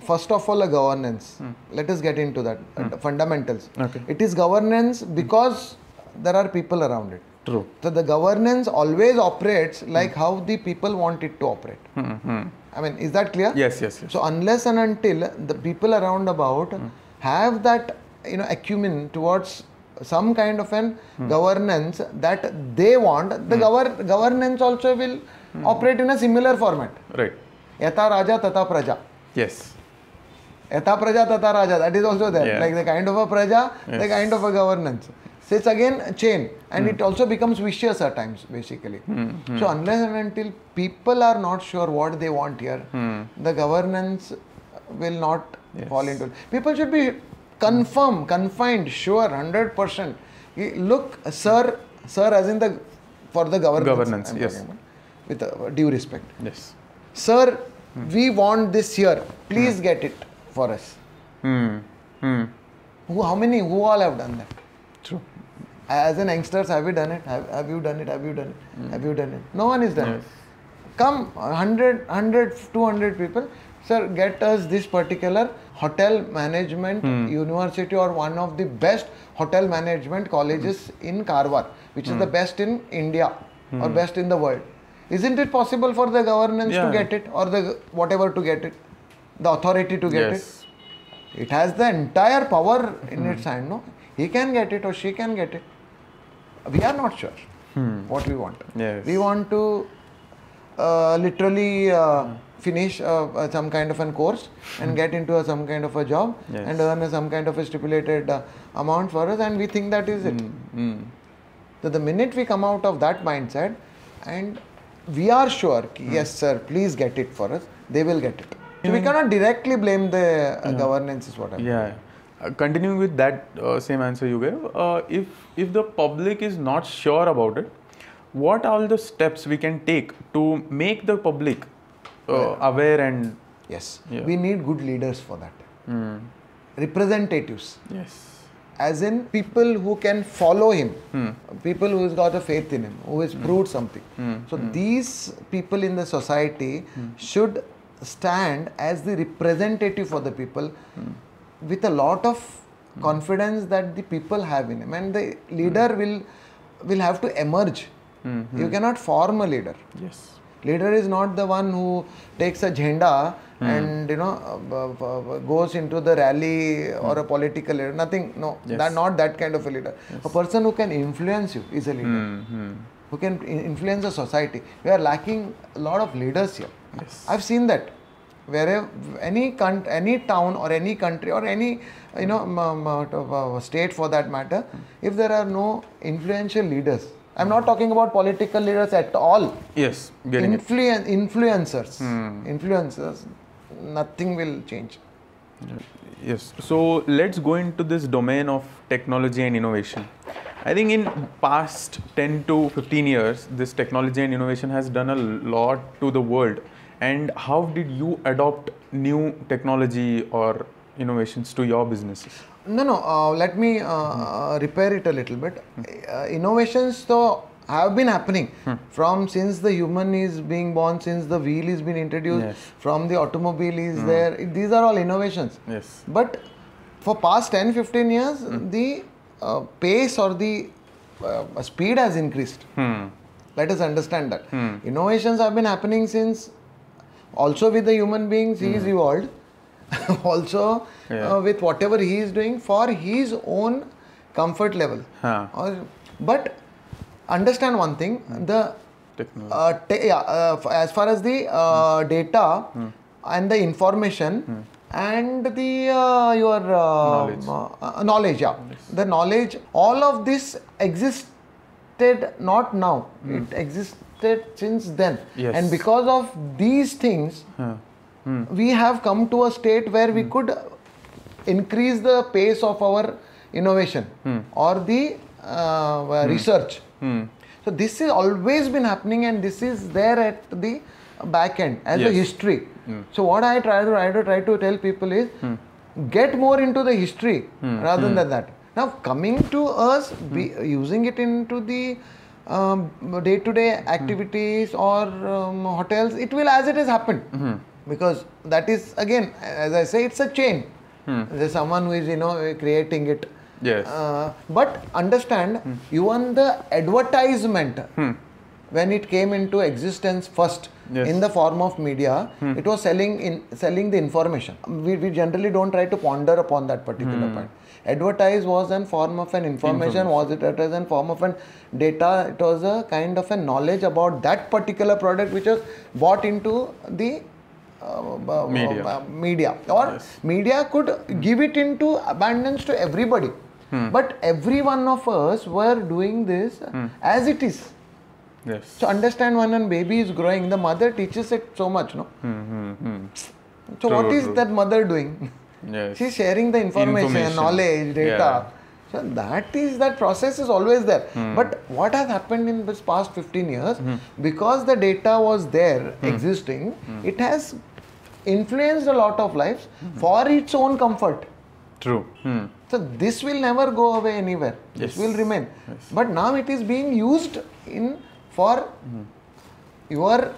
first of all a governance? Let us get into that uh, fundamentals. Okay. it is governance because there are people around it true. So the governance always operates like how the people want it to operate. Hmm, hmm. I mean is that clear? Yes yes yes. So unless and until the people around about hmm. have that you know acumen towards some kind of an governance that they want the gover- governance also will operate in a similar format. Right. Yata raja tata praja. Yes. Yata praja tata raja that is also there. Yeah. like the kind of a praja the kind of a governance so it's again a chain and it also becomes vicious at times basically. So unless and until people are not sure what they want here the governance will not Yes. fall into it. people should be confirm confined sure 100% look sir sir as in the for the governance. Governance, I'm yes. about, with uh, due respect. Yes. Sir we want this here. Please get it for us. Hmm. Hmm. Who how many who all have done that? True as an youngsters have you done it? Have, have you done it? Have you done it? Hmm. Have you done it? No one is done. Yes. it come 100 100 200 people sir get us this particular hotel management hmm. university or one of the best hotel management colleges hmm. in karwar which is the best in india or best in the world. Isn't it possible for the governance to get it or the whatever to get it? The authority to get yes. it? It has the entire power in its hand, no? He can get it or she can get it. We are not sure what we want. Yes. We want to uh, literally uh, finish uh, uh, some kind of a course and get into a, some kind of a job Yes. and earn a, some kind of a stipulated uh, amount for us and we think that is it. Mm. So the minute we come out of that mindset and we are sure, ki, yes sir, please get it for us, they will get it. So we cannot directly blame the uh, governance is what I mean. Yeah. Uh, continuing with that uh, same answer you gave, uh, if if the public is not sure about it, what are all the steps we can take to make the public uh, aware and Yes. Yeah. We need good leaders for that. mm, Representatives. yes, As in people who can follow him. Hmm. People who has got a faith in him, who has proved something. Hmm. So these people in the society should stand as the representative for the people Hmm. With a lot of confidence that the people have in him. And the leader Hmm. will will have to emerge. You cannot form a leader. Yes, leader is not the one who takes a jhenda Hmm. and you know uh, uh, uh, goes into the rally or a political leader. Nothing. No Yes. that not that kind of a leader. A person who can influence you is a leader. Mm, mm, who can influence the society. We are lacking a lot of leaders here. Yes, i've seen that wherever any any town or any country or any you know uh, state for that matter if there are no influential leaders i'm not talking about political leaders at all yes, getting it. Influen- influencers influencers nothing will change Yes. So let's go into this domain of technology and innovation. I think in past 10 to 15 years, this technology and innovation has done a lot to the world. And how did you adopt new technology or innovations to your businesses? no no uh, let me uh, uh, repair it a little bit. Uh, innovations though have been happening from since the human is being born since the wheel is been introduced Yes. from the automobile is there. It- these are all innovations. Yes. but for past 10 15 years the uh, pace or the uh, speed has increased. Hmm. let us understand that. Innovations have been happening since also with the human beings he is evolved. Also Yeah. uh, with whatever he is doing for his own comfort level. Huh. Or- but understand one thing the uh, yeah, uh, f- as far as the uh, data and the information and the uh, your uh, Knowledge. uh, knowledge yeah. The knowledge all of this existed not now. It since then Yes. and because of these things Huh. Hmm. we have come to a state where we could increase the pace of our innovation hmm. or the uh, hmm. research. Hmm. So this has always been happening, and this is there at the back end as a Yes. history. So what I try to I try to tell people is get more into the history rather than that. Now coming to us, be, using it into the um, day-to-day activities or um, hotels, it will as it has happened. Because that is again, as I say, it's a chain. There's someone who is you know creating it. Yes. Uh, but understand, even the advertisement, when it came into existence first Yes. in the form of media, it was selling in selling the information. We, we generally don't try to ponder upon that particular point. Advertise was a form of an information, was it it was a form of an data, it was a kind of a knowledge about that particular product which was bought into the uh, uh, Media. uh, media. Or media could give it into abundance to everybody. But every one of us were doing this as it is Yes. so understand when a baby is growing the mother teaches it so much no Hmm, hmm, hmm. so True, what is true. that mother doing Yes. she's sharing the information, Information. knowledge data Yeah. so that is that process is always there but what has happened in this past 15 years because the data was there existing it has influenced a lot of lives for its own comfort True. Hmm. so this will never go away anywhere this will remain but now it is being used in for your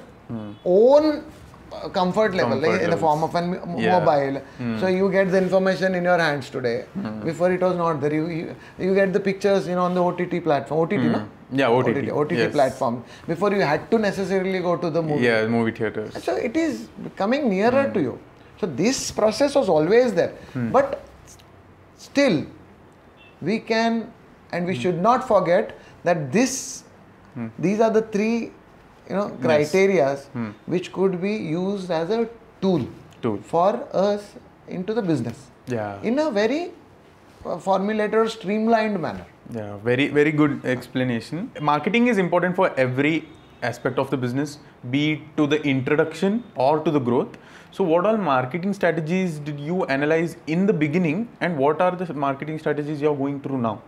own uh, comfort level Comfort like in the form of a m- Yeah. mobile. Hmm. So you get the information in your hands today. Hmm. Before it was not there. You, you you get the pictures you know on the ott platform. Ott hmm. no? Yeah, OTT. ott, Yes. platform. Before you had to necessarily go to the movie. Yeah, movie theaters. so it is coming nearer to you. So this process was always there. But still, we can and we should not forget that this, these are the three, you know, criterias which could be used as a tool, Tool. for us into the business Yeah. in a very uh, formulated or streamlined manner. Yeah, very very good explanation. Marketing is important for every aspect of the business, be it to the introduction or to the growth. So, what all marketing strategies did you analyze in the beginning, and what are the marketing strategies you are going through now?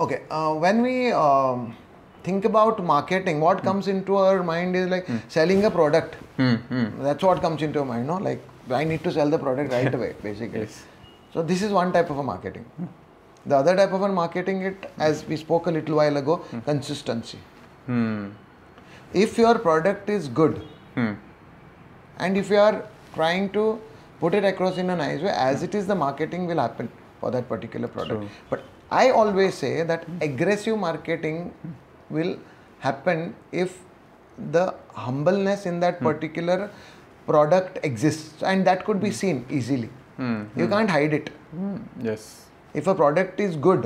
Okay, uh, when we um, think about marketing, what hmm. comes into our mind is like hmm. selling a product. Hmm, That's what comes into our mind, no? Like I need to sell the product right away, basically. Yes. So this is one type of a marketing. The other type of a marketing, it as we spoke a little while ago, consistency. Hmm. If your product is good, Hmm. and if you are trying to put it across in a nice way as it is the marketing will happen for that particular product but i always say that aggressive marketing will happen if the humbleness in that hmm. particular product exists and that could be hmm. seen easily. Hmm. You can't hide it. Hmm. Yes. if a product is good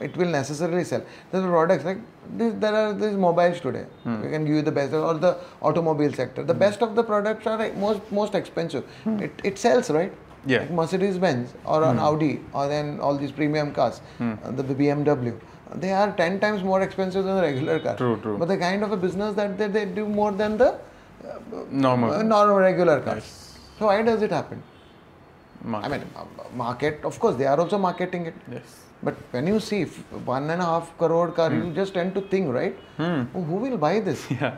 it will necessarily sell. There's products like this, there are these mobiles today. We can give you the best or the automobile sector. The best of the products are most most expensive. It, it sells right? Yeah. like mercedes benz or an audi or then all these premium cars uh, the bmw they are 10 times more expensive than the regular car True, true. but the kind of a business that they, they do more than the uh, Normal. uh, normal regular cars so why does it happen Mar- i mean uh, market of course they are also marketing it yes. but when you see one and a half crore car, you hmm. just tend to think, right? Hmm. Oh, who will buy this? Yeah.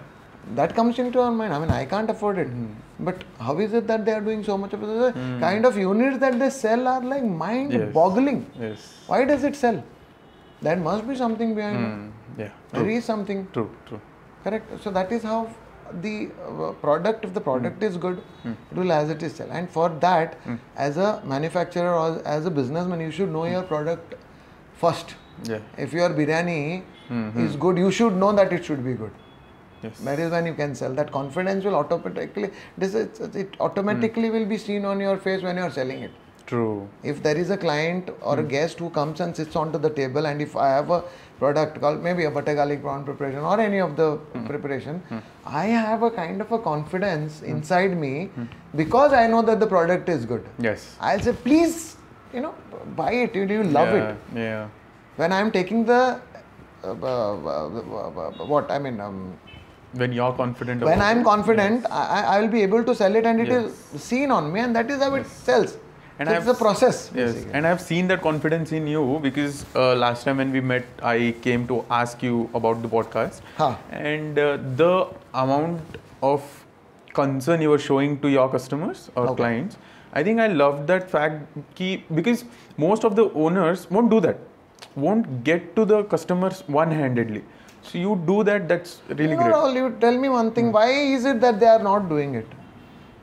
That comes into our mind. I mean, I can't afford it. Hmm. But how is it that they are doing so much of it? The kind of units that they sell are like mind boggling. Yes. Why does it sell? There must be something behind hmm, it. Hmm. Yeah. There True. is something. True. True. Correct. So that is how the uh, product, if the product hmm. is good, hmm. it will as it is sell. And for that, as a manufacturer or as a businessman, you should know your product first. Yeah. If your biryani is good, you should know that it should be good. Yes. That is when you can sell. That confidence will automatically, this is, it automatically will be seen on your face when you are selling it. True. If there is a client or a guest who comes and sits onto the table, and if I have a product called maybe a butter garlic prawn preparation or any of the preparation, I have a kind of a confidence inside me because I know that the product is good. Yes. I'll say, please, you know, buy it. You, you love yeah. it. Yeah. When I'm taking the uh, uh, uh, uh, what I mean, um, When you're confident. when I'm confident, I, I- I will be able to sell it, and it is Yes. seen on me, and that is how it sells. And So I've it's the process. Yes, basically. and I've seen that confidence in you because uh, last time when we met, I came to ask you about the podcast, Huh. and uh, the amount of concern you were showing to your customers or Okay. clients, I think I loved that fact ki, because most of the owners won't do that, won't get to the customers one-handedly. So you do that. That's really you know, great. You tell me one thing. Why is it that they are not doing it?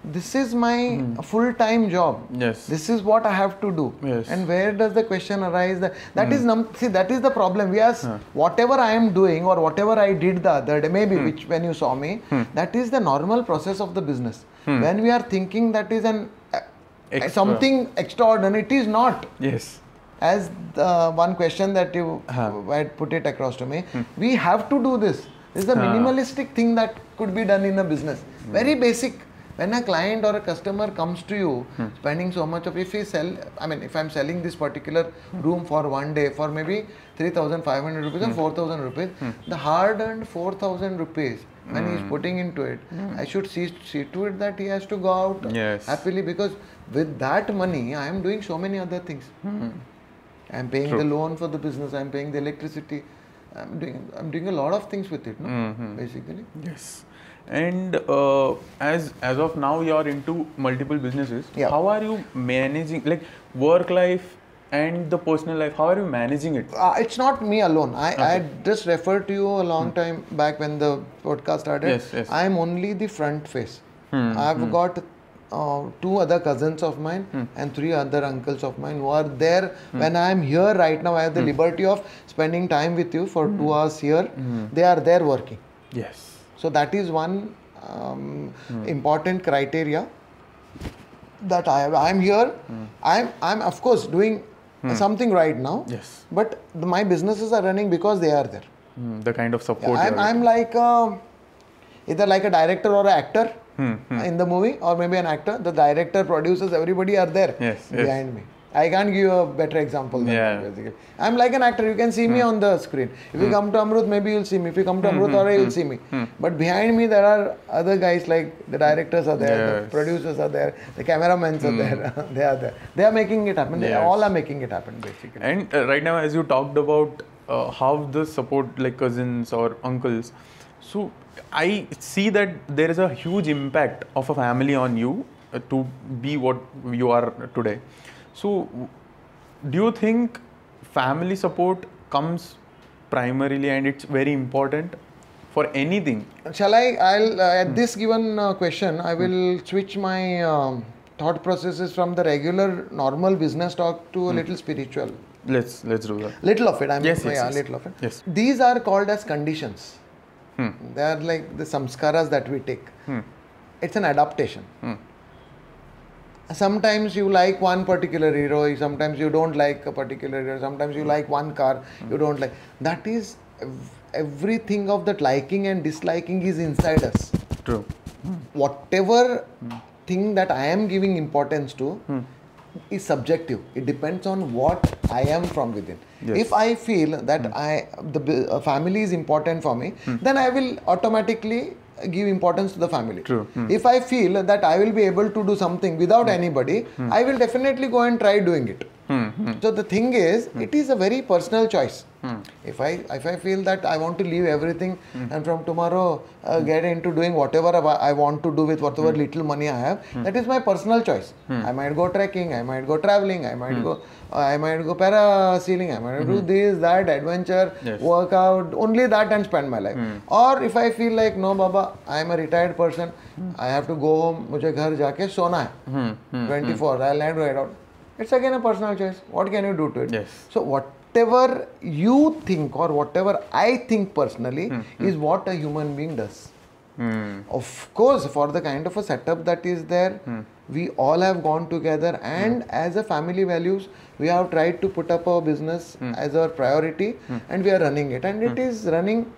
This is my hmm. full-time job. Yes. This is what I have to do. Yes. And where does the question arise? That that is hmm. num- see that is the problem. We are s- whatever I am doing or whatever I did the other day, maybe hmm. which when you saw me, that is the normal process of the business. When we are thinking that is an uh, uh, Extra. something extraordinary, it is not Yes. as the one question that you Huh. had put it across to me, we have to do this. This is a minimalistic thing that could be done in a business. Very basic. When a client or a customer comes to you, hmm. spending so much of, if he sell, I mean, if I'm selling this particular hmm. room for one day for maybe 3,500 rupees or hmm. 4,000 rupees, the hard earned 4,000 rupees, when he's putting into it, I should see, see to it that he has to go out Yes. happily because with that money, I am doing so many other things. I'm paying True. the loan for the business. I'm paying the electricity. I'm doing. I'm doing a lot of things with it. No, Mm-hmm. basically. Yes. And uh, as as of now, you're into multiple businesses. Yeah. How are you managing like work life and the personal life? How are you managing it? Uh, it's not me alone. I, I just referred to you a long time back when the podcast started. Yes, yes. I am only the front face. Hmm. I've got uh, two other cousins of mine and three other uncles of mine who are there when I am here right now. I have the liberty of spending time with you for two hours here. They are there working. Yes. So that is one um, important criteria that I have. I'm here. I'm I'm of course doing something right now. Yes. But the, my businesses are running because they are there. Mm, the kind of support. I'm I'm like a, either like a director or an actor Hmm, in the movie, or maybe an actor. The director, producers, everybody are there Yes, yes. behind me. I can't give you a better example than Yeah. that, basically. I'm like an actor. You can see me hmm. on the screen. If you hmm. come to Amrut, maybe you'll see me. If you come to Amrut, hmm, or you'll see me. But behind me, there are other guys like the directors are there, the producers are there, the cameramen are there. they are there. They are making it happen. They Yes. all are making it happen, basically. And uh, right now, as you talked about uh, how the support like cousins or uncles, so I see that there is a huge impact of a family on you uh, to be what you are today. So, do you think family support comes primarily and it's very important for anything? Shall I? I'll uh, at this given uh, question, I will switch my um, thought processes from the regular, normal business talk to a little spiritual. Let's let's do that. Little of it. I mean, Yes, yes, yeah, yes. little of it. Yes. These are called as conditions. Hmm. They are like the samskaras that we take. It's an adaptation. Sometimes you like one particular hero, sometimes you don't like a particular hero, sometimes you like one car, you don't like. That is everything of that liking and disliking is inside us. True. Whatever thing that I am giving importance to is subjective. It depends on what I am from within. Yes. If I feel that I the uh, family is important for me, then I will automatically give importance to the family. True. Hmm. If I feel that I will be able to do something without hmm. anybody, hmm. I will definitely go and try doing it. So the thing is, it is a very personal choice. If I if I feel that I want to leave everything and from tomorrow uh, get into doing whatever I I want to do with whatever little money I have, that is my personal choice. I might go trekking, I might go traveling, I might go uh, I might go parasailing, I might do this, that, adventure, Yes. workout, only that and spend my life. Or if I feel like no Baba, I am a retired person, I have to go home, मुझे घर जाके सोना है 24 I'll not go out. It's again a personal choice. What can you do to it? Yes. So whatever you think or whatever I think personally hmm, hmm. is what a human being does. Hmm. Of course, for the kind of a setup that is there, hmm. we all have gone together and as a family values, we have tried to put up our business as our priority and we are running it. And it is running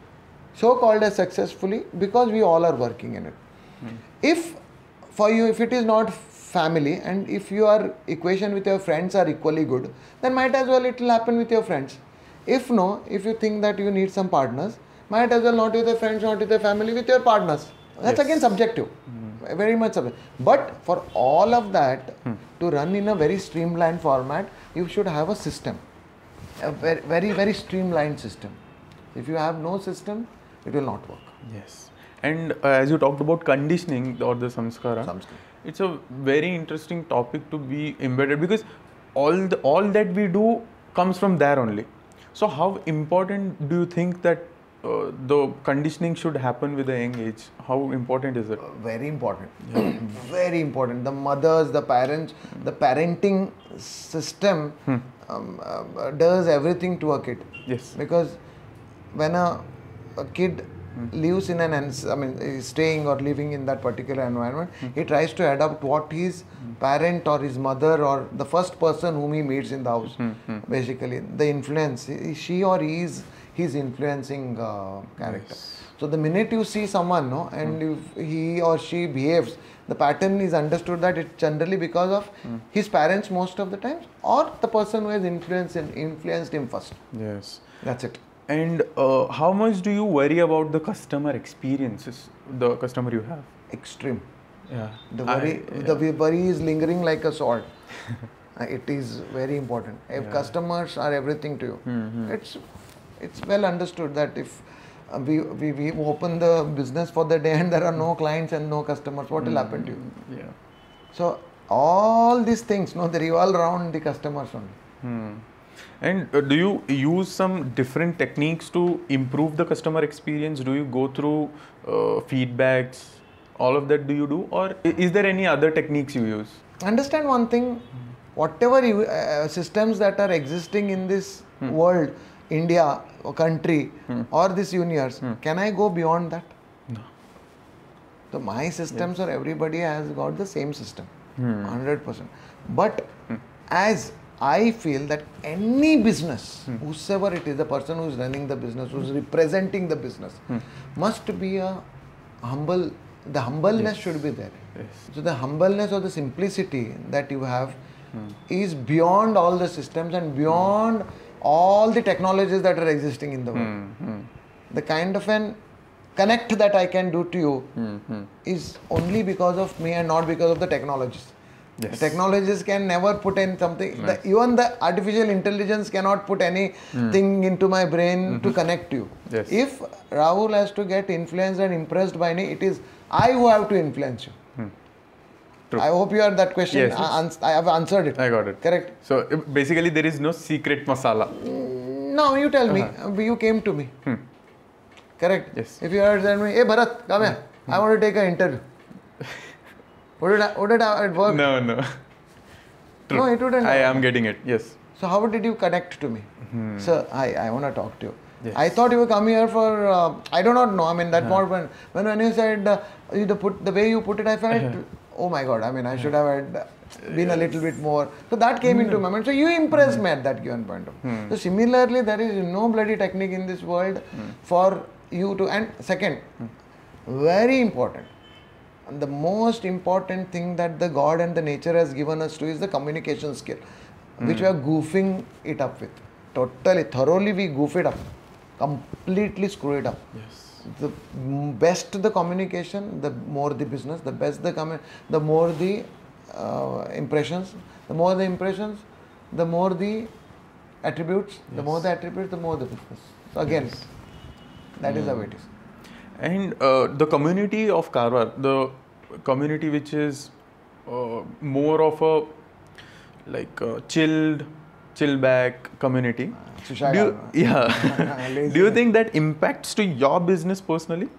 so called as successfully because we all are working in it. If for you, if it is not family and if your equation with your friends are equally good, then might as well it will happen with your friends. If no, if you think that you need some partners, might as well not with your friends, not with your family, with your partners. That's again subjective, very much subjective. But for all of that to run in a very streamlined format, you should have a system, a very, very, very streamlined system. If you have no system, it will not work. Yes. And uh, as you talked about conditioning or the samskara, Samskara. It's a very interesting topic to be embedded because all the, all that we do comes from there only. So how important do you think that uh, the conditioning should happen with a young age? How important is it? very important very important the mothers the parents the parenting system um, uh, does everything to a kid Yes. because when a, a kid Hmm. lives in an i mean eh, staying or living in that particular environment. Hmm. He tries to adopt what his hmm. parent or his mother or the first person whom he meets in the house basically. The influence she or he is his influencing uh, character. So the minute you see someone no and if he or she behaves the pattern is understood that it's generally because of his parents most of the times or the person who has influenced influenced him first. Yes. that's it And uh, how much do you worry about the customer experiences, the customer you have? extreme. Yeah. the worry the worry is lingering like a sword Uh, it is very important. If customers are everything to you it's it's well understood that if uh, we, we we open the business for the day and there are no clients and no customers what will happen to you? Yeah. so all these things no they revolve around the customers only. Hmm. And uh, do you use some different techniques to improve the customer experience? Do you go through uh, feedbacks? All of that do you do, or is there any other techniques you use? understand one thing. Whatever you, uh, systems that are existing in this world india or country or this universe can i go beyond that? No. so my systems or everybody has got the same system. 100% but as i feel that any business hmm. whosoever it is the person who's running the business who's hmm. representing the business hmm. must be a humble the humbleness should be there. Yes. so the humbleness or the simplicity that you have is beyond all the systems and beyond all the technologies that are existing in the world. The kind of an connect that I can do to you is only because of me and not because of the technologies. The technologies can never put in something. The, even the artificial intelligence cannot put anything into my brain to connect you. Yes. If Rahul has to get influenced and impressed by me, it is I who have to influence you. True. I hope you are that question. Yes, yes. I, I have answered it. I got it. Correct. So uh, basically, there is no secret masala. No, you tell me. Uh, You came to me. Correct. Yes. If you had said me, hey Bharat, come here. I want to take an interview. would it would it have worked? No, no. True. No, it wouldn't. I am getting it. Yes. So how did you connect to me, hmm. sir? I, I want to talk to you. Yes. I thought you were coming here for. Uh, I do not know. I mean that more when when when you said uh, you the put the way you put it, I felt. Uh-huh. Oh my God! I mean, I should have had uh, been a little bit more. So that came into hmm. my mind. So you impressed hmm. me at that given point of. So similarly, there is no bloody technique in this world for you to. And second, very important. And the most important thing that the God and the nature has given us to is the communication skill, which we are goofing it up with. Totally, thoroughly, we goof it up, completely screw it up. Yes. The best the communication, the more the business. The best the commu- the more the uh, impressions. The more the impressions, the more the attributes. The more the attributes, the more the business. So again, that is how it is. And uh, the community of Karwar, the community which is uh, more of a like uh, chilled, chill back community. Sushai Do you, yeah. Do you think that impacts to your business personally?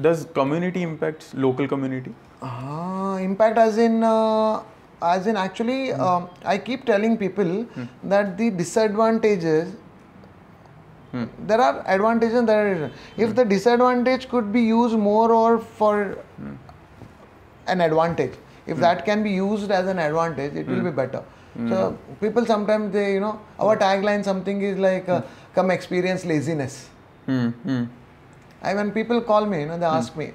Does community impacts local community? Ah, impact as in uh, as in actually um, I keep telling people that the disadvantages there are advantages and there are if the disadvantage could be used more or for an advantage if that can be used as an advantage it will be better so people sometimes they you know our tagline something is like uh, come experience laziness Hmm. Hmm. I when people call me, you know, they ask me.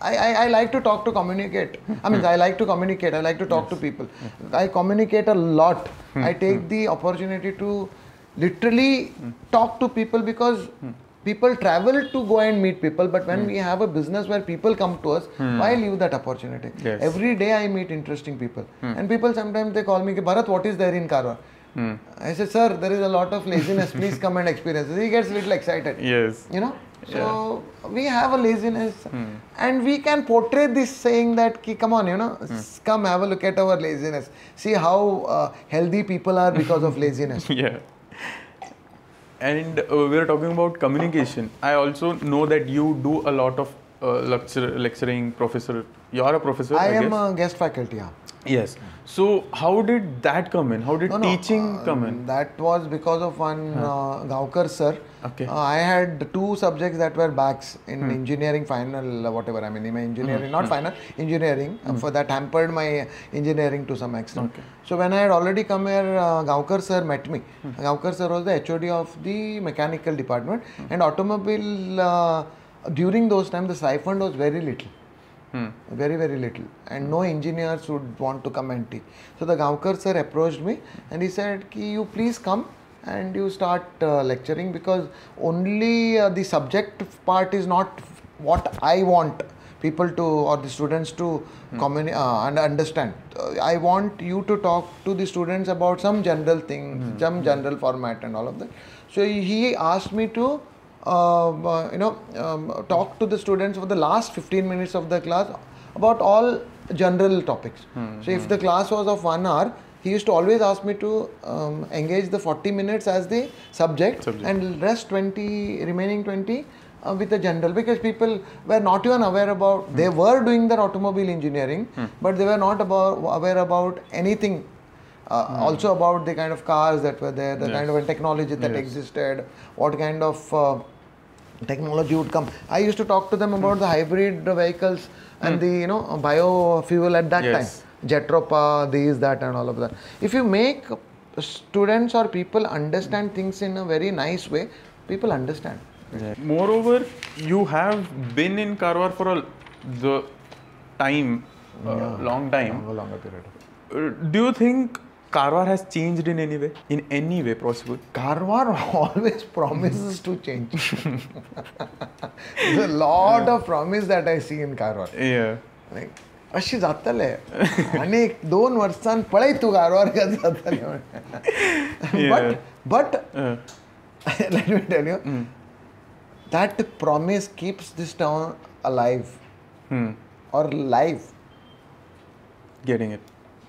I, I, I like to talk to communicate. I mean, I like to communicate. I like to talk to people. I communicate a lot. I take the opportunity to literally hmm. talk to people because hmm. people travel to go and meet people. But when hmm. we have a business where people come to us, why leave that opportunity? Yes. Every day I meet interesting people. And people sometimes they call me, Bharat, what is there in Karwar? I say, sir, there is a lot of laziness. Please come and experience. it." He gets a little excited Yes. you know so we have a laziness and we can portray this saying that ki, come on you know come have a look at our laziness see how uh, healthy people are because of laziness yeah and uh, we are talking about communication. I also know that you do a lot of uh, lecture, lecturing professor. You are a professor i i, am guess? a guest faculty yeah. Yes so how did that come in how did No, no, teaching uh, come in That was because of one uh, Gaukar sir. Okay. Uh, I had two subjects that were backs in engineering final, whatever. I mean, in my engineering, not final, engineering. uh, for that hampered my engineering to some extent. Okay. So when I had already come here, uh, Gaukar sir met me. Gaukar sir was the HOD of the mechanical department, and automobile. Uh, during those times, the stipend was very little. Hmm. Very, very little. And no engineers would want to come and teach. So the Gaukar sir approached me and he said, Ki you please come and you start uh, lecturing because only uh, the subject part is not what I want people to or the students to communi- uh, and understand. Uh, I want you to talk to the students about some general things, some general format and all of that. So he asked me to uh, you know, um, talk to the students for the last 15 minutes of the class about all general topics. So if the class was of one hour, he used to always ask me to um, engage the 40 minutes as the subject, Subject. and rest 20 remaining 20 uh, with the general because people were not even aware about they were doing their automobile engineering but they were not about aware about anything uh, also about the kind of cars that were there the Yes. kind of technology that Yes. existed what kind of uh, technology would come. I used to talk to them about the hybrid vehicles and the you know biofuel at that Yes. time. Jatropha this that and all of that. If you make students or people understand things in a very nice way people understand. Moreover you have been in karwar for a the time uh, long time. A longer period. Uh, do you think Karwar has changed in any way? In any way possible? Karwar always promises to change. There's a lot of promise that I see in Karwar. Yeah. Like, अशी जातले आणि एक दोन वर्सान पळय तू कारवार कसं जातले but but Uh, let me tell you that promise keeps this town alive hmm. or live Getting it.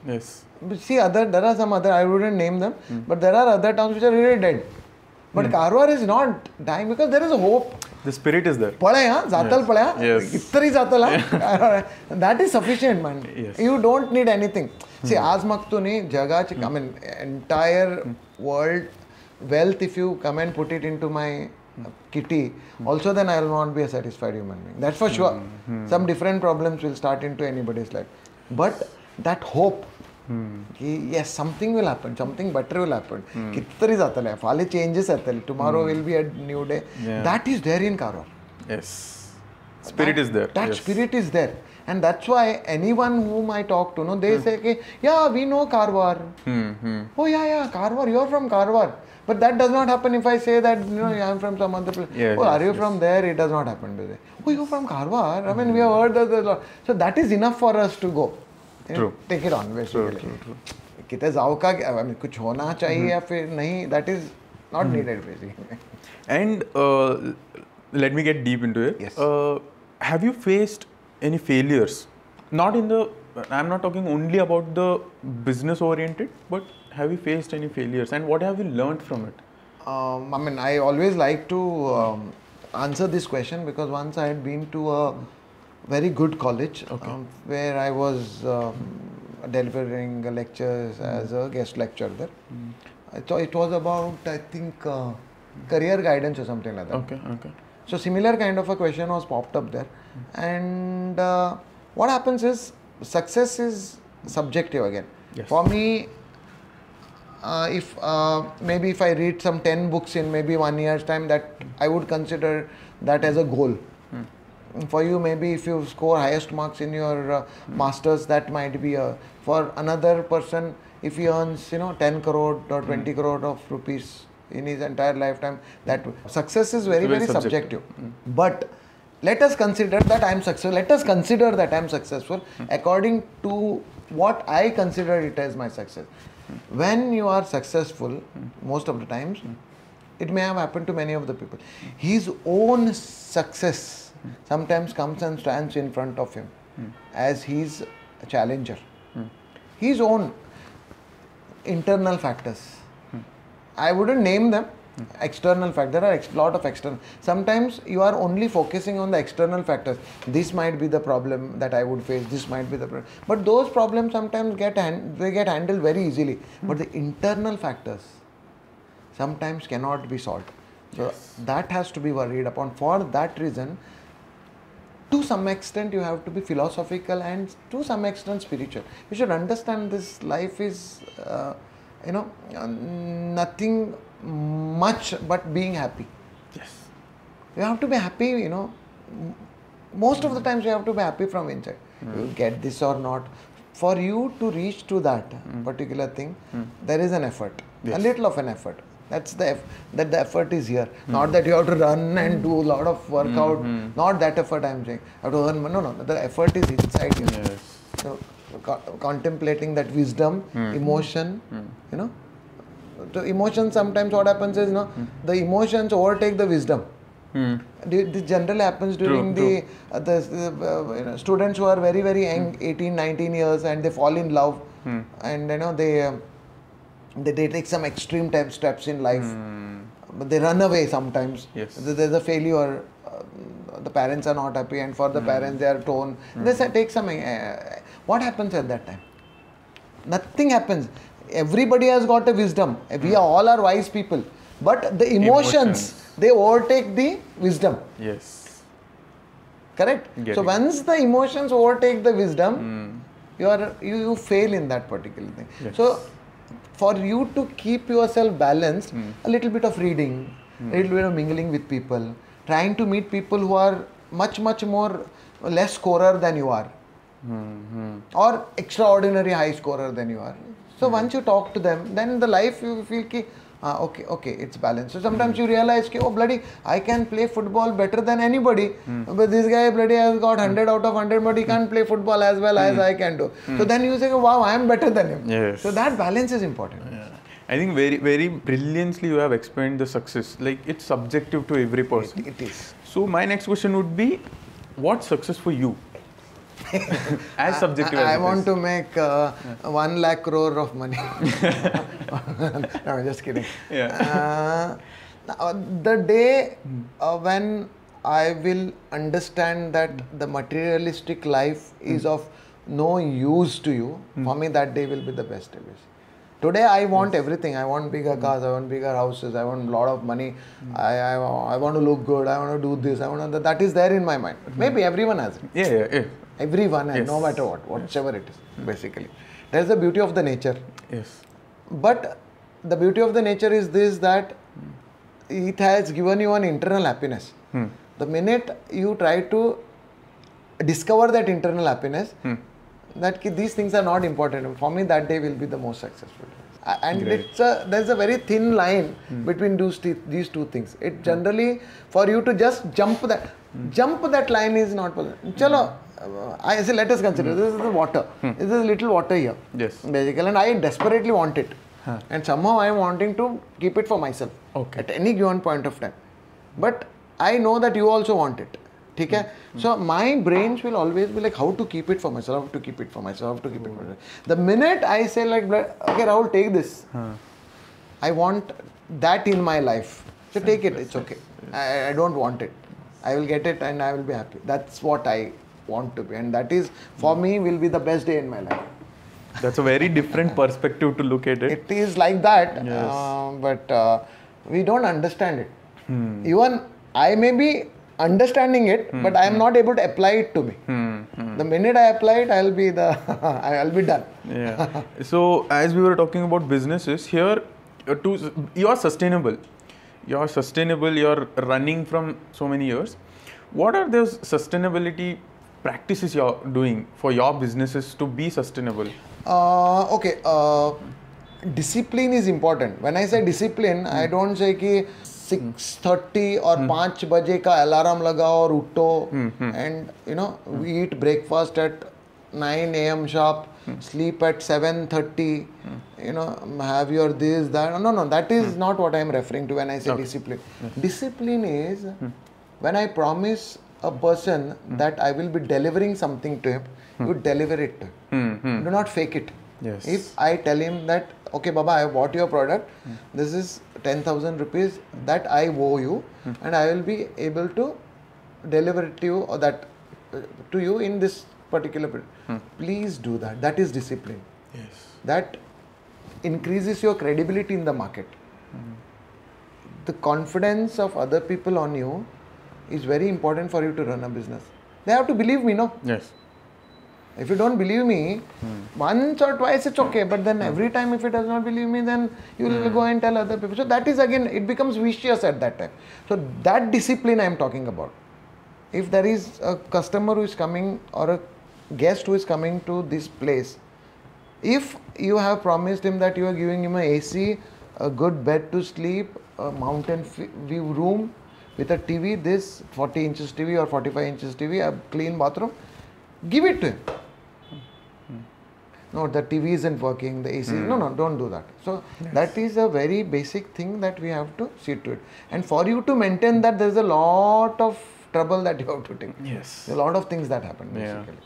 Yes. But see other there are some other i wouldn't name them but there are other towns which are really dead but karwar is not dying because there is a hope The spirit is there. पळय हा जातल पळय हा Yes. कितरी जातल that is sufficient man Yes. You don't need anything see आज म्हाका तूं न्ही जगाची I mean entire world wealth if you come and put it in to my kitty also then i will not be a satisfied human being that's for sure some different problems will start into anybody's life but that hope की yes something will happen something better will happen कित तरी जातलें फाल्यां changes येतले tomorrow will be a new day. That is there in Karwar Yes. Spirit is there. that yes. spirit is there and that's why anyone whom i talk to no they hmm. say okay, yeah we know karwar Hmm. Hmm. oh yeah yeah karwar you're from karwar but that does not happen if i say that you know i'm from some other place Yes, oh yes, are you from there it does not happen to say oh you're from karwar i mean we have heard that a lot so that is enough for us to go True. take it on basically किते जाओ का I mean, कुछ होना चाहिए या फिर नहीं that is not needed basically And uh, let me get deep into it. Yes. Uh, have you faced any failures? Not in the. I'm not talking only about the business oriented, but have you faced any failures and what have you learned from it? Um, I mean, I always like to um, answer this question because once I had been to a very good college um, where I was um, delivering a lectures as a guest lecturer there. I thought it was about, I think, uh, career guidance or something like that. Okay. Okay. So similar kind of a question was popped up there, and uh, what happens is success is subjective again. Yes. For me, uh, if uh, maybe if I read some ten books in maybe one year's time, that I would consider that as a goal. For you, maybe if you score highest marks in your uh, masters, that might be a. For another person, if he earns you know ten crore or hmm. twenty crore of rupees in his entire lifetime, that success is very very very subjective. subjective. Hmm. But let us consider that I am successful. Let us consider that I am successful hmm. according to what I consider it as my success. When you are successful, most of the times, it may have happened to many of the people. His own success sometimes comes and stands in front of him hmm. as he's a challenger. Hmm. His own internal factors. Hmm. I wouldn't name them. External factor. There are a lot of external. Sometimes you are only focusing on the external factors. This might be the problem that I would face. This might be the problem. But those problems sometimes get they get handled very easily. But the internal factors sometimes cannot be solved. So that has to be worried upon. For that reason, to some extent you have to be philosophical and to some extent spiritual. You should understand this life is uh, you know nothing much but being happy. Yes. you have to be happy you know. Most of the mm. times you have to be happy from inside. Mm. You get this or not. For you to reach to that mm. particular thing there is an effort. A little of an effort that's the that the effort is here. Hmm. Not that you have to run and do a lot of workout. Hmm, hmm. Not that effort i'm saying. You have to earn money. No no the effort is inside you. Yes. so, co- contemplating that wisdom, emotion, you know. The emotion sometimes what happens is, you know, the emotions overtake the wisdom. Hmm. This generally happens during the, uh, the uh, uh, you know, students who are very very young, 18, 19 years, and they fall in love, and you know they, um they they take some extreme type steps in life, hmm. but they run away sometimes. Yes. There's a failure. Uh, the parents are not happy, and for the hmm. parents they are torn. Hmm. They say, uh, take some. Uh, what happens at that time? Nothing happens. Everybody has got a wisdom. We are all are wise people, but the emotions, Emotions. they overtake the wisdom. Yes. Correct. Get so it. once the emotions overtake the wisdom, you are you, you fail in that particular thing. Yes. So for you to keep yourself balanced, hmm. a little bit of reading, hmm. a little bit of mingling with people, trying to meet people who are much much more less scorer than you are. Hmm, or extraordinary high scorer than you are. So once you talk to them, then the life you feel ki, ah, okay, okay, it's balanced. So sometimes you realize ki, oh bloody, I can play football better than anybody, hmm. but this guy bloody has got hmm. 100 out of 100, but he can't hmm. play football as well as I can do. So then you say, wow, I am better than him. Yes. So that balance is important. I think very very brilliantly you have explained the success. Like it's subjective to every person. It is. So my next question would be, what success for you? As subjective I, as I it want to make uh, one lakh crore of money. no, I'm just kidding. Uh, uh, the day uh, when I will understand that the materialistic life is of no use to you, for me that day will be the best day. Today I want everything. I want bigger cars. I want bigger houses. I want a lot of money. I, I, I want to look good. I want to do this. I want to, that is there in my mind. Maybe everyone has it Yeah, yeah, yeah. Everyone and Yes. no matter what whatever it is basically. That's the beauty of the nature. Yes. but the beauty of the nature is this that it has given you an internal happiness. Hmm. The minute you try to discover that internal happiness hmm. that these things are not important. For me that day will be the most successful. And it's a, there's a very thin line hmm. between those, these two things. It generally for you to just jump that jump that line is not possible. Chalo I say let us consider this is the water this is a little water here Yes. basically and I desperately want it and somehow I am wanting to keep it for myself Okay. at any given point of time but I know that you also want it ठीक है so my brains will always be like how to keep it for myself how to keep it for myself how to keep it for myself the minute I say like okay Rahul take this I want that in my life so take it it's okay I, I don't want it I will get it and I will be happy that's what I want to be and that is for me will be the best day in my life That's a very different perspective to look at it. it is like that Yes. uh, but uh, we don't understand it even i may be understanding it but i am not able to apply it to me the minute i apply it i'll be the i'll be done yeah. So as we were talking about businesses here, uh, to you are sustainable. You are sustainable. You are running from so many years. What are those sustainability practices you are doing for your businesses to be sustainable? uh, okay uh, discipline is important when i say discipline i don't say कि 6:30 और 5 बजे का alarm लगाओ और उठो and you know we eat breakfast at 9 a.m. sharp sleep at 7:30 you know have your this that no no that is not what i am referring to when i say discipline discipline is when i promise a person hmm. that i will be delivering something to him you hmm. deliver it to him. Hmm, do not fake it. Yes. if i tell him that okay baba i bought your product. This is 10000 rupees that i owe you and i will be able to deliver it to you or that uh, to you in this particular period please do that. That is discipline. Yes. that increases your credibility in the market. The confidence of other people on you is very important for you to run a business they have to believe me no Yes. if you don't believe me, hmm. once or twice it's okay, but then hmm. every time if it does not believe me, then you will hmm. go and tell other people. So that is again, it becomes vicious at that time. So that discipline I am talking about. If there is a customer who is coming or a guest who is coming to this place, if you have promised him that you are giving him a AC, a good bed to sleep, a mountain view room with a TV, this 40 inches TV or 45 inches TV, a clean bathroom, give it to him. No, the TV isn't working, the AC. No, no, don't do that. So that is a very basic thing that we have to see to it. And for you to maintain that, there's a lot of trouble that you have to take. Yes. A lot of things that happen Yeah. basically.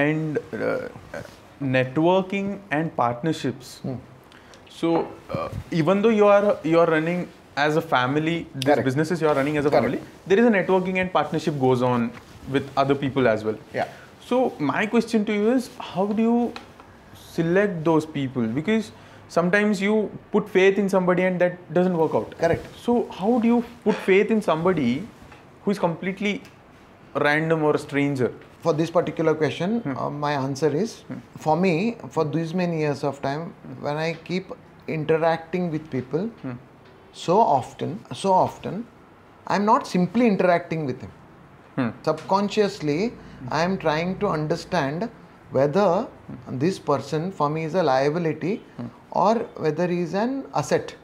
and uh, networking and partnerships so uh, even though you are you are running as a family these Correct. businesses you are running as a Correct. family there is a networking and partnership goes on with other people as well Yeah. so my question to you is how do you select those people because sometimes you put faith in somebody and that doesn't work out Correct. so how do you put faith in somebody who is completely random or a stranger For this particular question, hmm. uh, my answer is hmm. for me, for these many years of time, when I keep interacting with people hmm. So often, so often, I'm not simply interacting with him. Hmm. subconsciously i am trying to understand whether this person for me is a liability hmm. or whether he is an asset.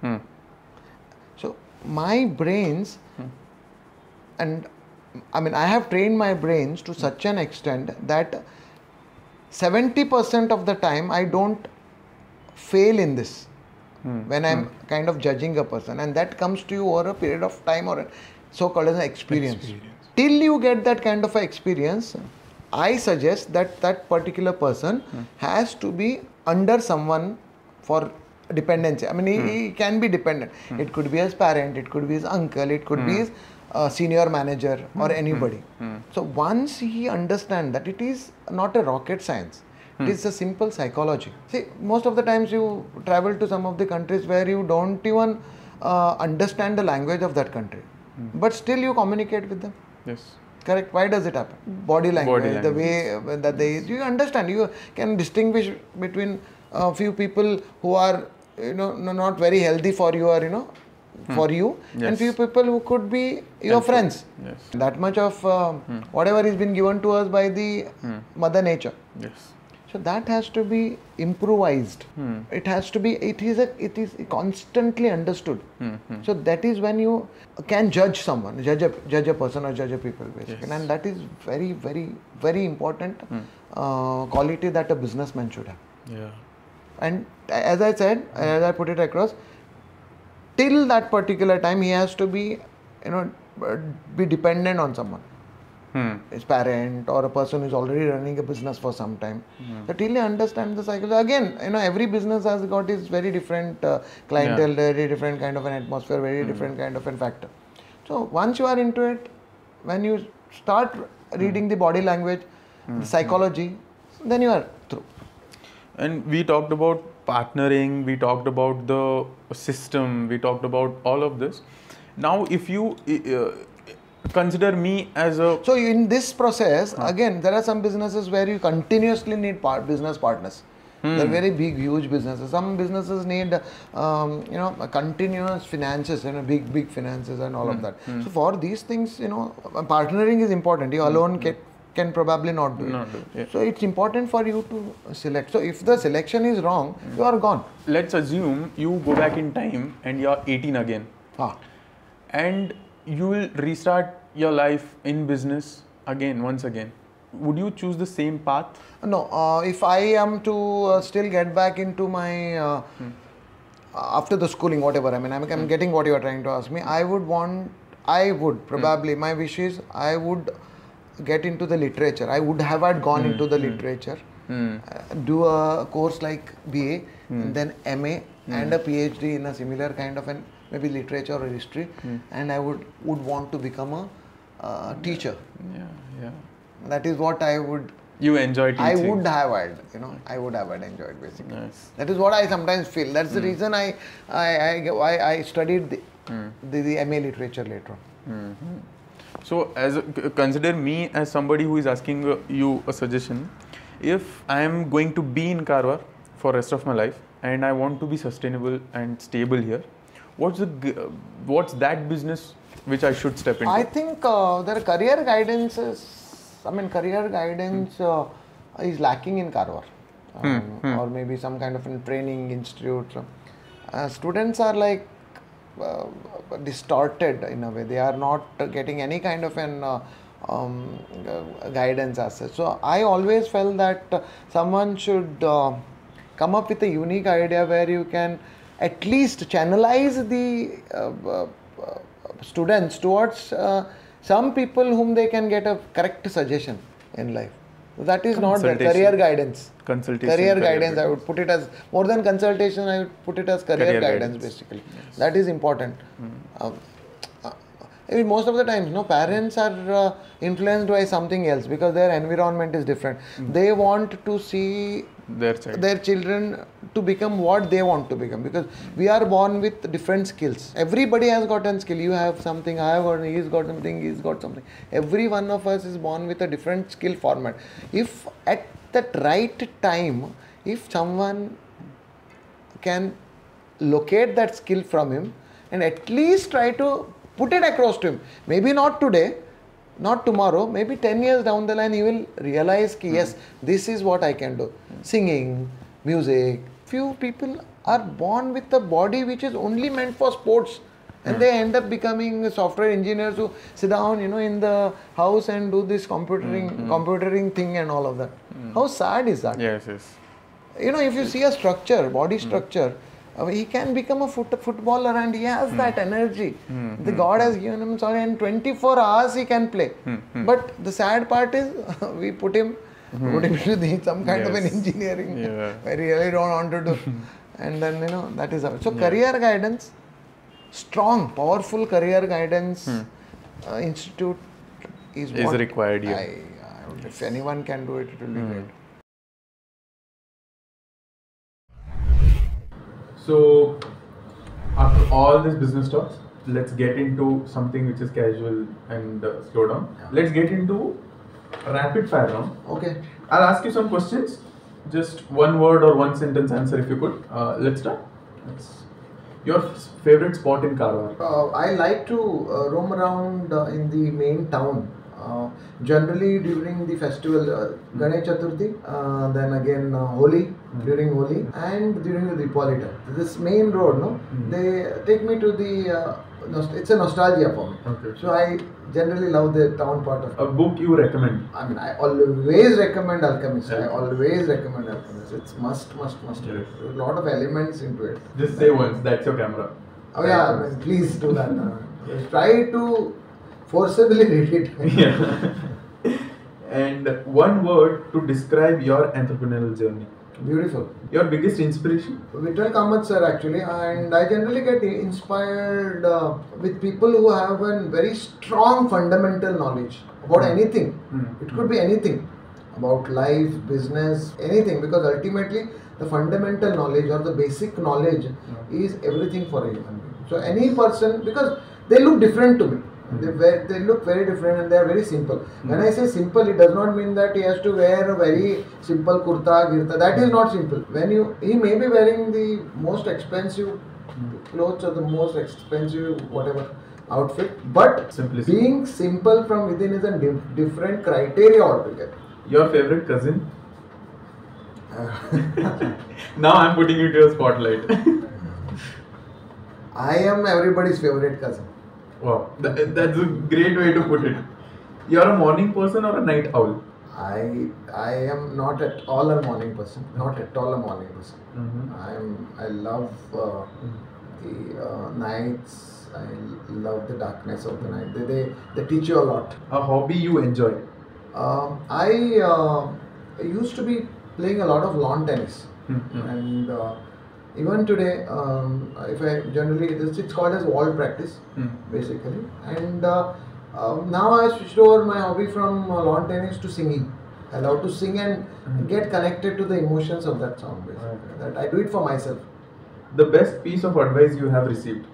Hmm. so my brains hmm. and I mean, I have trained my brains to such an extent that 70% of the time I don't fail in this Hmm. when I'm hmm. kind of judging a person, and that comes to you over a period of time or so called as an experience. Experience. Till you get that kind of a experience, I suggest that that particular person hmm. has to be under someone for dependency. I mean, he, he can be dependent. It could be his parent, it could be his uncle, it could be his uh, senior manager or anybody. So once he understands that it is not a rocket science, it is a simple psychology. See, most of the times you travel to some of the countries where you don't even uh, understand the language of that country, but still you communicate with them. Yes. Correct. Why does it happen? Body language, the language. the way uh, that they you understand. You can distinguish between a few people who are you know not very healthy for you or you know for you, and Yes. few people who could be your friends. Yes. That much of uh, whatever is been given to us by the mother nature. Yes. So that has to be improvised. Hmm. It has to be. It is a. It is constantly understood. Hmm, hmm. So that is when you can judge someone, judge a judge a person or judge a people basically, and that is very very very important uh, quality that a businessman should have. Yeah. And as I said, as I put it across, till that particular time he has to be, you know, uh, be dependent on someone Hmm. his parent or a person who's already running a business for some time. So till he understands the cycle, again, you know, every business has got its very different uh, clientele, very different kind of an atmosphere, very different kind of a factor. So once you are into it, when you start reading the body language, the psychology, then you are through. And we talked about partnering, we talked about the system, we talked about all of this. Now, if you uh, consider me as a So in this process, again, there are some businesses where you continuously need part, business partners. Hmm. They're very big, huge businesses. Some businesses need, um, you know, continuous finances, you know, big, big finances and all of hmm. that. Hmm. So for these things, you know, partnering is important. You alone can, can probably not do it. Not do yeah. So it's important for you to select. So if the selection is wrong, you are gone. let's assume you go back in time and you're 18 again Ah. and you will restart your life in business again once again would you choose the same path No, uh, if I am to uh, still get back into my uh, hmm. uh after the schooling, whatever. I mean, I'm, I'm hmm. getting what you are trying to ask me. I would want, I would hmm. probably. My wish is I would get into the literature. I would have had gone into the literature, uh, do a course like BA, and then MA and a PhD in a similar kind of an maybe literature or history, and I would would want to become a uh, teacher. yeah yeah That is what I would you enjoy teaching I would have had, you know, I would have had enjoyed basically. Nice. That is what I sometimes feel. That's the reason I, I, I, I, I studied the, the, the MA literature later on. So, as a, consider me as somebody who is asking uh, you a suggestion. If I am going to be in Karwar for rest of my life and I want to be sustainable and stable here, what's the what's that business which I should step into? I think uh, their career guidance is, I mean, career guidance uh, is lacking in Karwar. Um, Or maybe some kind of a training institute. Uh, students are like uh, distorted in a way. They are not getting any kind of an uh, um, uh, guidance as such. So I always felt that uh, someone should uh, come up with a unique idea where you can at least channelize the uh, uh, uh, students towards uh, some people whom they can get a correct suggestion in life. That is not the career guidance. Consultation, Career career guidance, I would put it as more than consultation. I would put it as career, Career guidance, guidance. basically. That is important. Uh, I mean, most of the times, no parents are uh, influenced by something else because their environment is different. They want to see Their child. their children to become what they want to become. Because we are born with different skills. Everybody has got a skill. You have something i have got he's got something he's got something. Every one of us is born with a different skill format. If at that right time if someone can locate that skill from him and at least try to put it across to him. Maybe not today not tomorrow, maybe 10 years down the line, you will realize ki, hmm. yes, this is what I can do. Singing, music. Few people are born with a body which is only meant for sports. And hmm. they end up becoming software engineers who sit down, you know, in the house and do this computering, hmm. computering thing and all of that. How sad is that? Yes, yes. you know if you see a structure body structure uh, Oh, he can become a foot, footballer and he has hmm. that energy. Hmm, hmm, the god has given him sorry in 24 hours he can play. But the sad part is we put him put him to the, some kind of an engineering Yeah. I really don't want to do. And then you know that is how so career guidance strong powerful career guidance uh, institute is, Is required. I, I would, if anyone can do it it will be great So, after all this business talks, let's get into something which is casual and uh, slow down. Let's get into rapid fire round. okay I'll ask you some questions. Just one word or one sentence answer if you could. Uh, let's start. Let's- Your favorite spot in Karwar? Uh, I like to uh, roam around uh, in the main town. Uh, generally during the festival, uh, Ganesh Chaturthi, uh, then again uh, Holi, during Holi, and during the Deepavali time. This main road, no, they take me to the. Uh, it's a nostalgia for me. Okay. So I generally love the town part of. A book you recommend? I mean, I always recommend Alchemist. I always recommend Alchemist. It's must, must, must. Yes. A lot of elements into it. Just say once. That's your camera. Oh yeah, I mean, please do that. Uh, try to forcibly read it. Yeah. and one word to describe your entrepreneurial journey. Beautiful. Your biggest inspiration? Vittal Kamath sir actually, and I generally get inspired uh, with people who have a very strong fundamental knowledge about anything. Hmm. It could be anything about life, business, anything. Because ultimately, the fundamental knowledge or the basic knowledge is everything for a human being. So any person, because they look different to me. They, ve- they look very different and they are very simple. Hmm. When I say simple, it does not mean that he has to wear a very simple kurta, girta. That is not simple. When you he may be wearing the most expensive hmm. clothes or the most expensive whatever outfit, but Simplicity. being simple from within is a di- different criteria altogether. Your favorite cousin? now I'm putting you to a spotlight. I am everybody's favorite cousin. Wow, that, that's a great way to put it. You're a morning person or a night owl? I I am not at all a morning person. Not at all a morning person. Mhm. I am. I love uh, the uh, nights. I love the darkness of the night. They they, they teach you a lot. A hobby you enjoy? Um, I uh, used to be playing a lot of lawn tennis, Mhm. and uh, even today, um, if I generally it's, it's called as wall practice, Hmm. basically. And uh, um, now I switched over my hobby from uh, lawn tennis to singing. I love to sing and get connected to the emotions of that song. Basically, that I do it for myself. The best piece of advice you have received?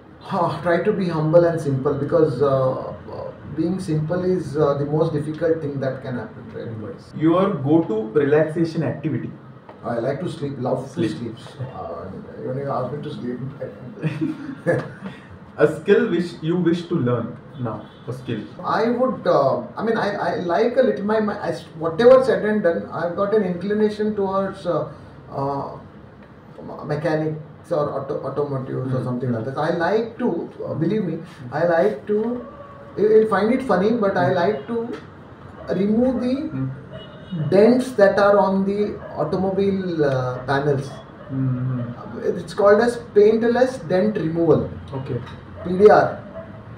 Try to be humble and simple because uh, uh, being simple is uh, the most difficult thing that can happen to anybody. Your go-to relaxation activity? I like to sleep, love Sleep. to sleep. Uh, when you ask me to sleep, A skill which you wish to learn now? A skill? I would, uh, I mean, I, I like a little, my, my I, whatever said and done, I've got an inclination towards uh, uh, mechanics or auto, automotives or something like that. I like to, uh, believe me, I like to, you- you'll find it funny, but I like to remove the Hmm. Dents that are on the automobile uh, panels. Mhm. It's called as paintless dent removal, Okay. PDR.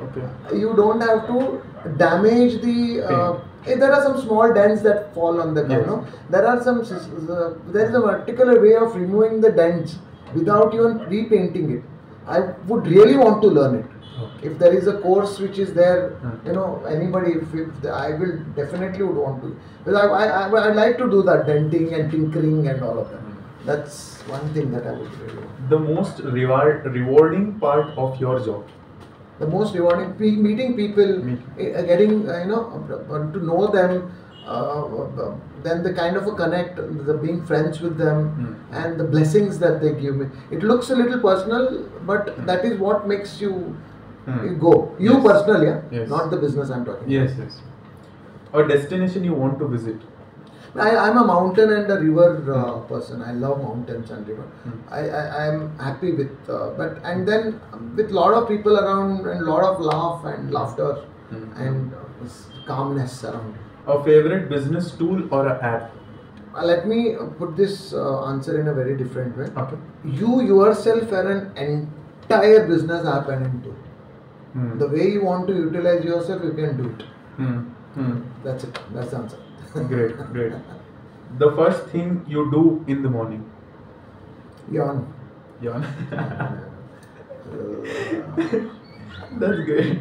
Okay. You don't have to damage the. Uh, eh, there are some small dents that fall on the ground. Yes. No? There are some. uh, There is a particular way of removing the dents without even repainting it. I would really want to learn it. Okay. If there is a course which is there, Hmm. you know, anybody, if, if the, I will definitely would want to. Because I, I, I, I like to do that denting and tinkering and all of that. Hmm. That's one thing that I would really want. The most reward, rewarding part of your job? the most rewarding meeting people Meeting. uh, getting uh, you know uh, to know them uh, uh, then the kind of a connect the being friends with them Hmm. and the blessings that they give me it looks a little personal but that is what makes you, Hmm. you go you Yes. personally yeah Yes. not the business i'm talking Yes, yes. A destination you want to visit? I, I'm a mountain and a river uh, person. I love mountains and river. Hmm. I, I I'm happy with, uh, but and then with lot of people around and lot of laugh and laughter Hmm. and uh, calmness around. A favorite business tool or a app? Uh, let me uh, put this uh, answer in a very different way. Okay. You yourself are an entire business app and into. Hmm. The way you want to utilize yourself, you can do it. Hmm. Hmm. That's it. That's the answer. Great, great. The first thing you do in the morning? Yawn. Yawn. That's great.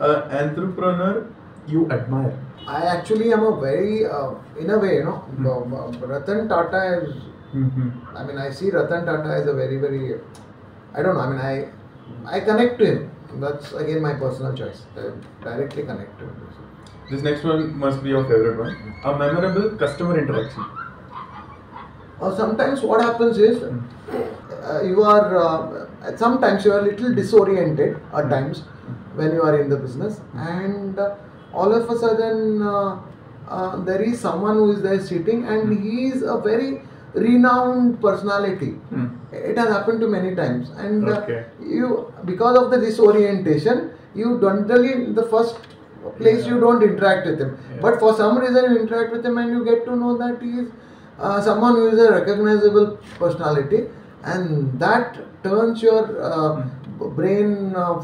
Uh, entrepreneur you admire? I actually am a very, uh, in a way, you know, uh, Ratan Tata is, Mm-hmm. I mean, I see Ratan Tata as a very, very, I don't know, I mean, I, I connect to him. That's again my personal choice. I directly connected. This next one must be your favorite one. A memorable customer interaction. Or sometimes what happens is, uh, you are, uh, sometimes you are a little disoriented at times when you are in the business, and uh, all of a sudden uh, uh, there is someone who is there sitting, and he is a very renowned personality. Hmm. It has happened to many times, and uh, you because of the disorientation, you generally in the first place you don't interact with him. Yeah. But for some reason you interact with him, and you get to know that he is uh, someone who is a recognizable personality, and that turns your uh, b- brain, uh,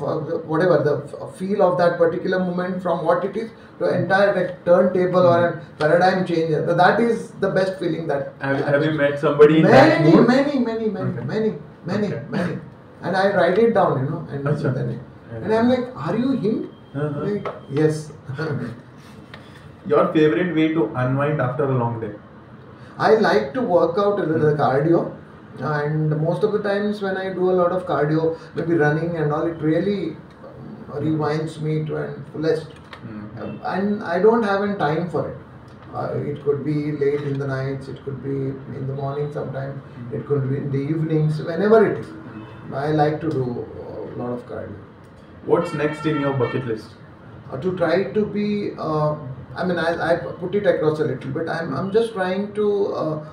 whatever the feel of that particular moment from what it is to entire like, turntable or a paradigm changer. That is the best feeling that. Have, have you met somebody in that many, mood? many, many, many, many, many, many, and I write it down, you know, and then, and I'm like, are you him? Uh-huh. Like, yes. Your favorite way to unwind after a long day? I like to work out a little cardio, and most of the times when I do a lot of cardio, maybe running and all, it really um, rewinds me to an fullest. Um, and I don't have any time for it. Uh, it could be late in the nights, it could be in the morning sometime, it could be in the evenings, whenever it is. I like to do a lot of cardio. What's next in your bucket list? uh, to try to be uh, i mean I, I put it across a little bit i'm, I'm just trying to uh,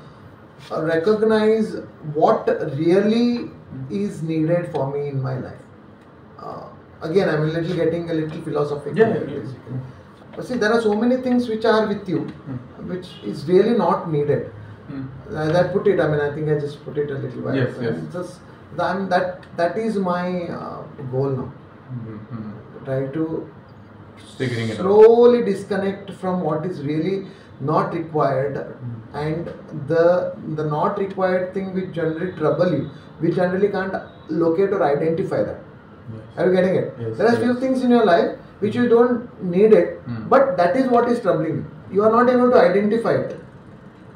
recognize what really is needed for me in my life uh, again i'm a little getting a little philosophical Yeah, yeah, yeah. but see there are so many things which are with you which is really not needed as I put it, I mean, I think I just put it a little while. Yes, yes. Just, I'm, that that is my uh, goal now. Try to Figuring slowly disconnect from what is really not required and the the not required thing which generally trouble you we generally can't locate or identify that. Are you getting it? Yes, there are yes. few things in your life which you don't need it Hmm. but that is what is troubling you. You are not able to identify it.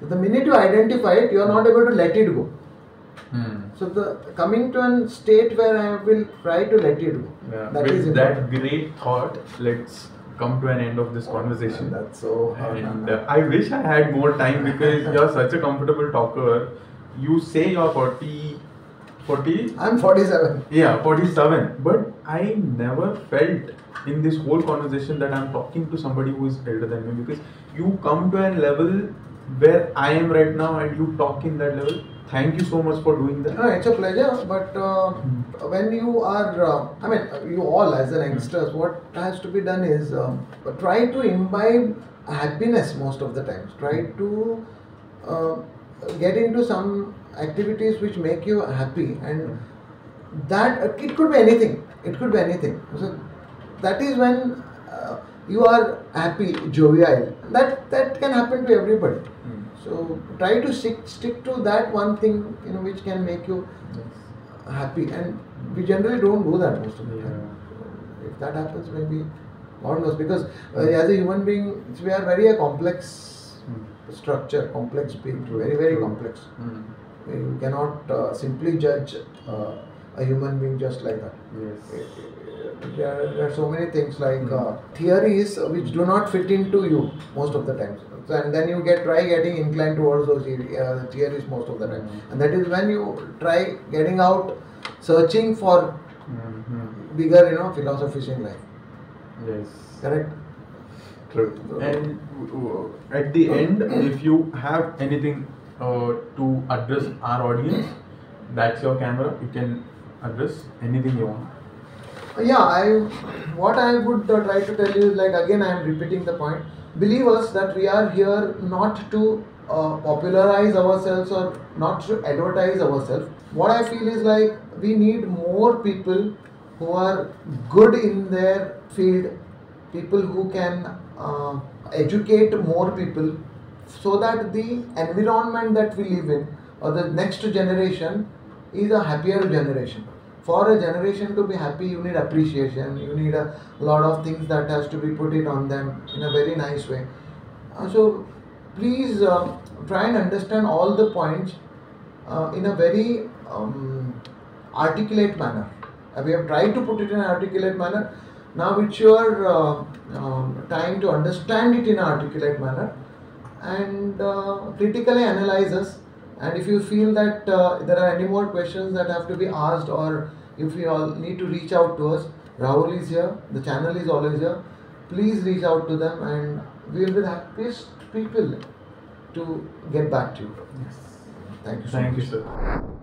The minute you identify it you are not able to let it go. So the coming to a state where i will try to let it go. Yeah. That With is that great thought, let's come to an end of this conversation. that's so hard And uh, I wish I had more time because you're such a comfortable talker. You say you're 40, 40? i'm 47 Yeah, 47. But I never felt in this whole conversation that I'm talking to somebody who is elder than me because you come to a level where I am right now and you talk in that level. Thank you so much for doing that. No, it's a pleasure, but uh, when you are, uh, I mean, you all as an youngsters, what has to be done is um, try to imbibe happiness most of the times. Try to uh, get into some activities which make you happy, and that it could be anything. It could be anything. So that is when uh, you are happy, jovial. That that can happen to everybody. So try to stick stick to that one thing you know which can make you happy, and we generally don't do that most of the time. If that happens, maybe God knows because uh, as a human being, we are very a complex structure, complex being, very very complex. You cannot uh, simply judge uh, a human being just like that. Yes. There are, there are so many things like uh, theories which do not fit into you most of the times. So, and then you get try getting inclined towards those uh, theories most of the time. And that is when you try getting out, searching for bigger, you know, philosophies in life. Yes. Correct? True. And at the end, if you have anything uh, to address our audience, that's your camera. You can address anything you want. Yeah i what i would uh, try to tell you is like again i am repeating the point. Believe us that we are here not to uh, popularize ourselves or not to advertise ourselves. What i feel is like we need more people who are good in their field people who can uh, educate more people so that the environment that we live in or the next generation is a happier generation for a generation to be happy you need appreciation. You need a lot of things that has to be put it on them in a very nice way. Uh, so please uh, try and understand all the points uh, in a very um, articulate manner. We have tried to put it in an articulate manner? Now it's your uh, um, time to understand it in an articulate manner. And uh, critically analyze us. And if you feel that uh, there are any more questions that have to be asked, or if you all need to reach out to us, Rahul is here, the channel is always here. Please reach out to them, and we will be the happiest people to get back to you. Yes. Thank you so Thank much. you, sir.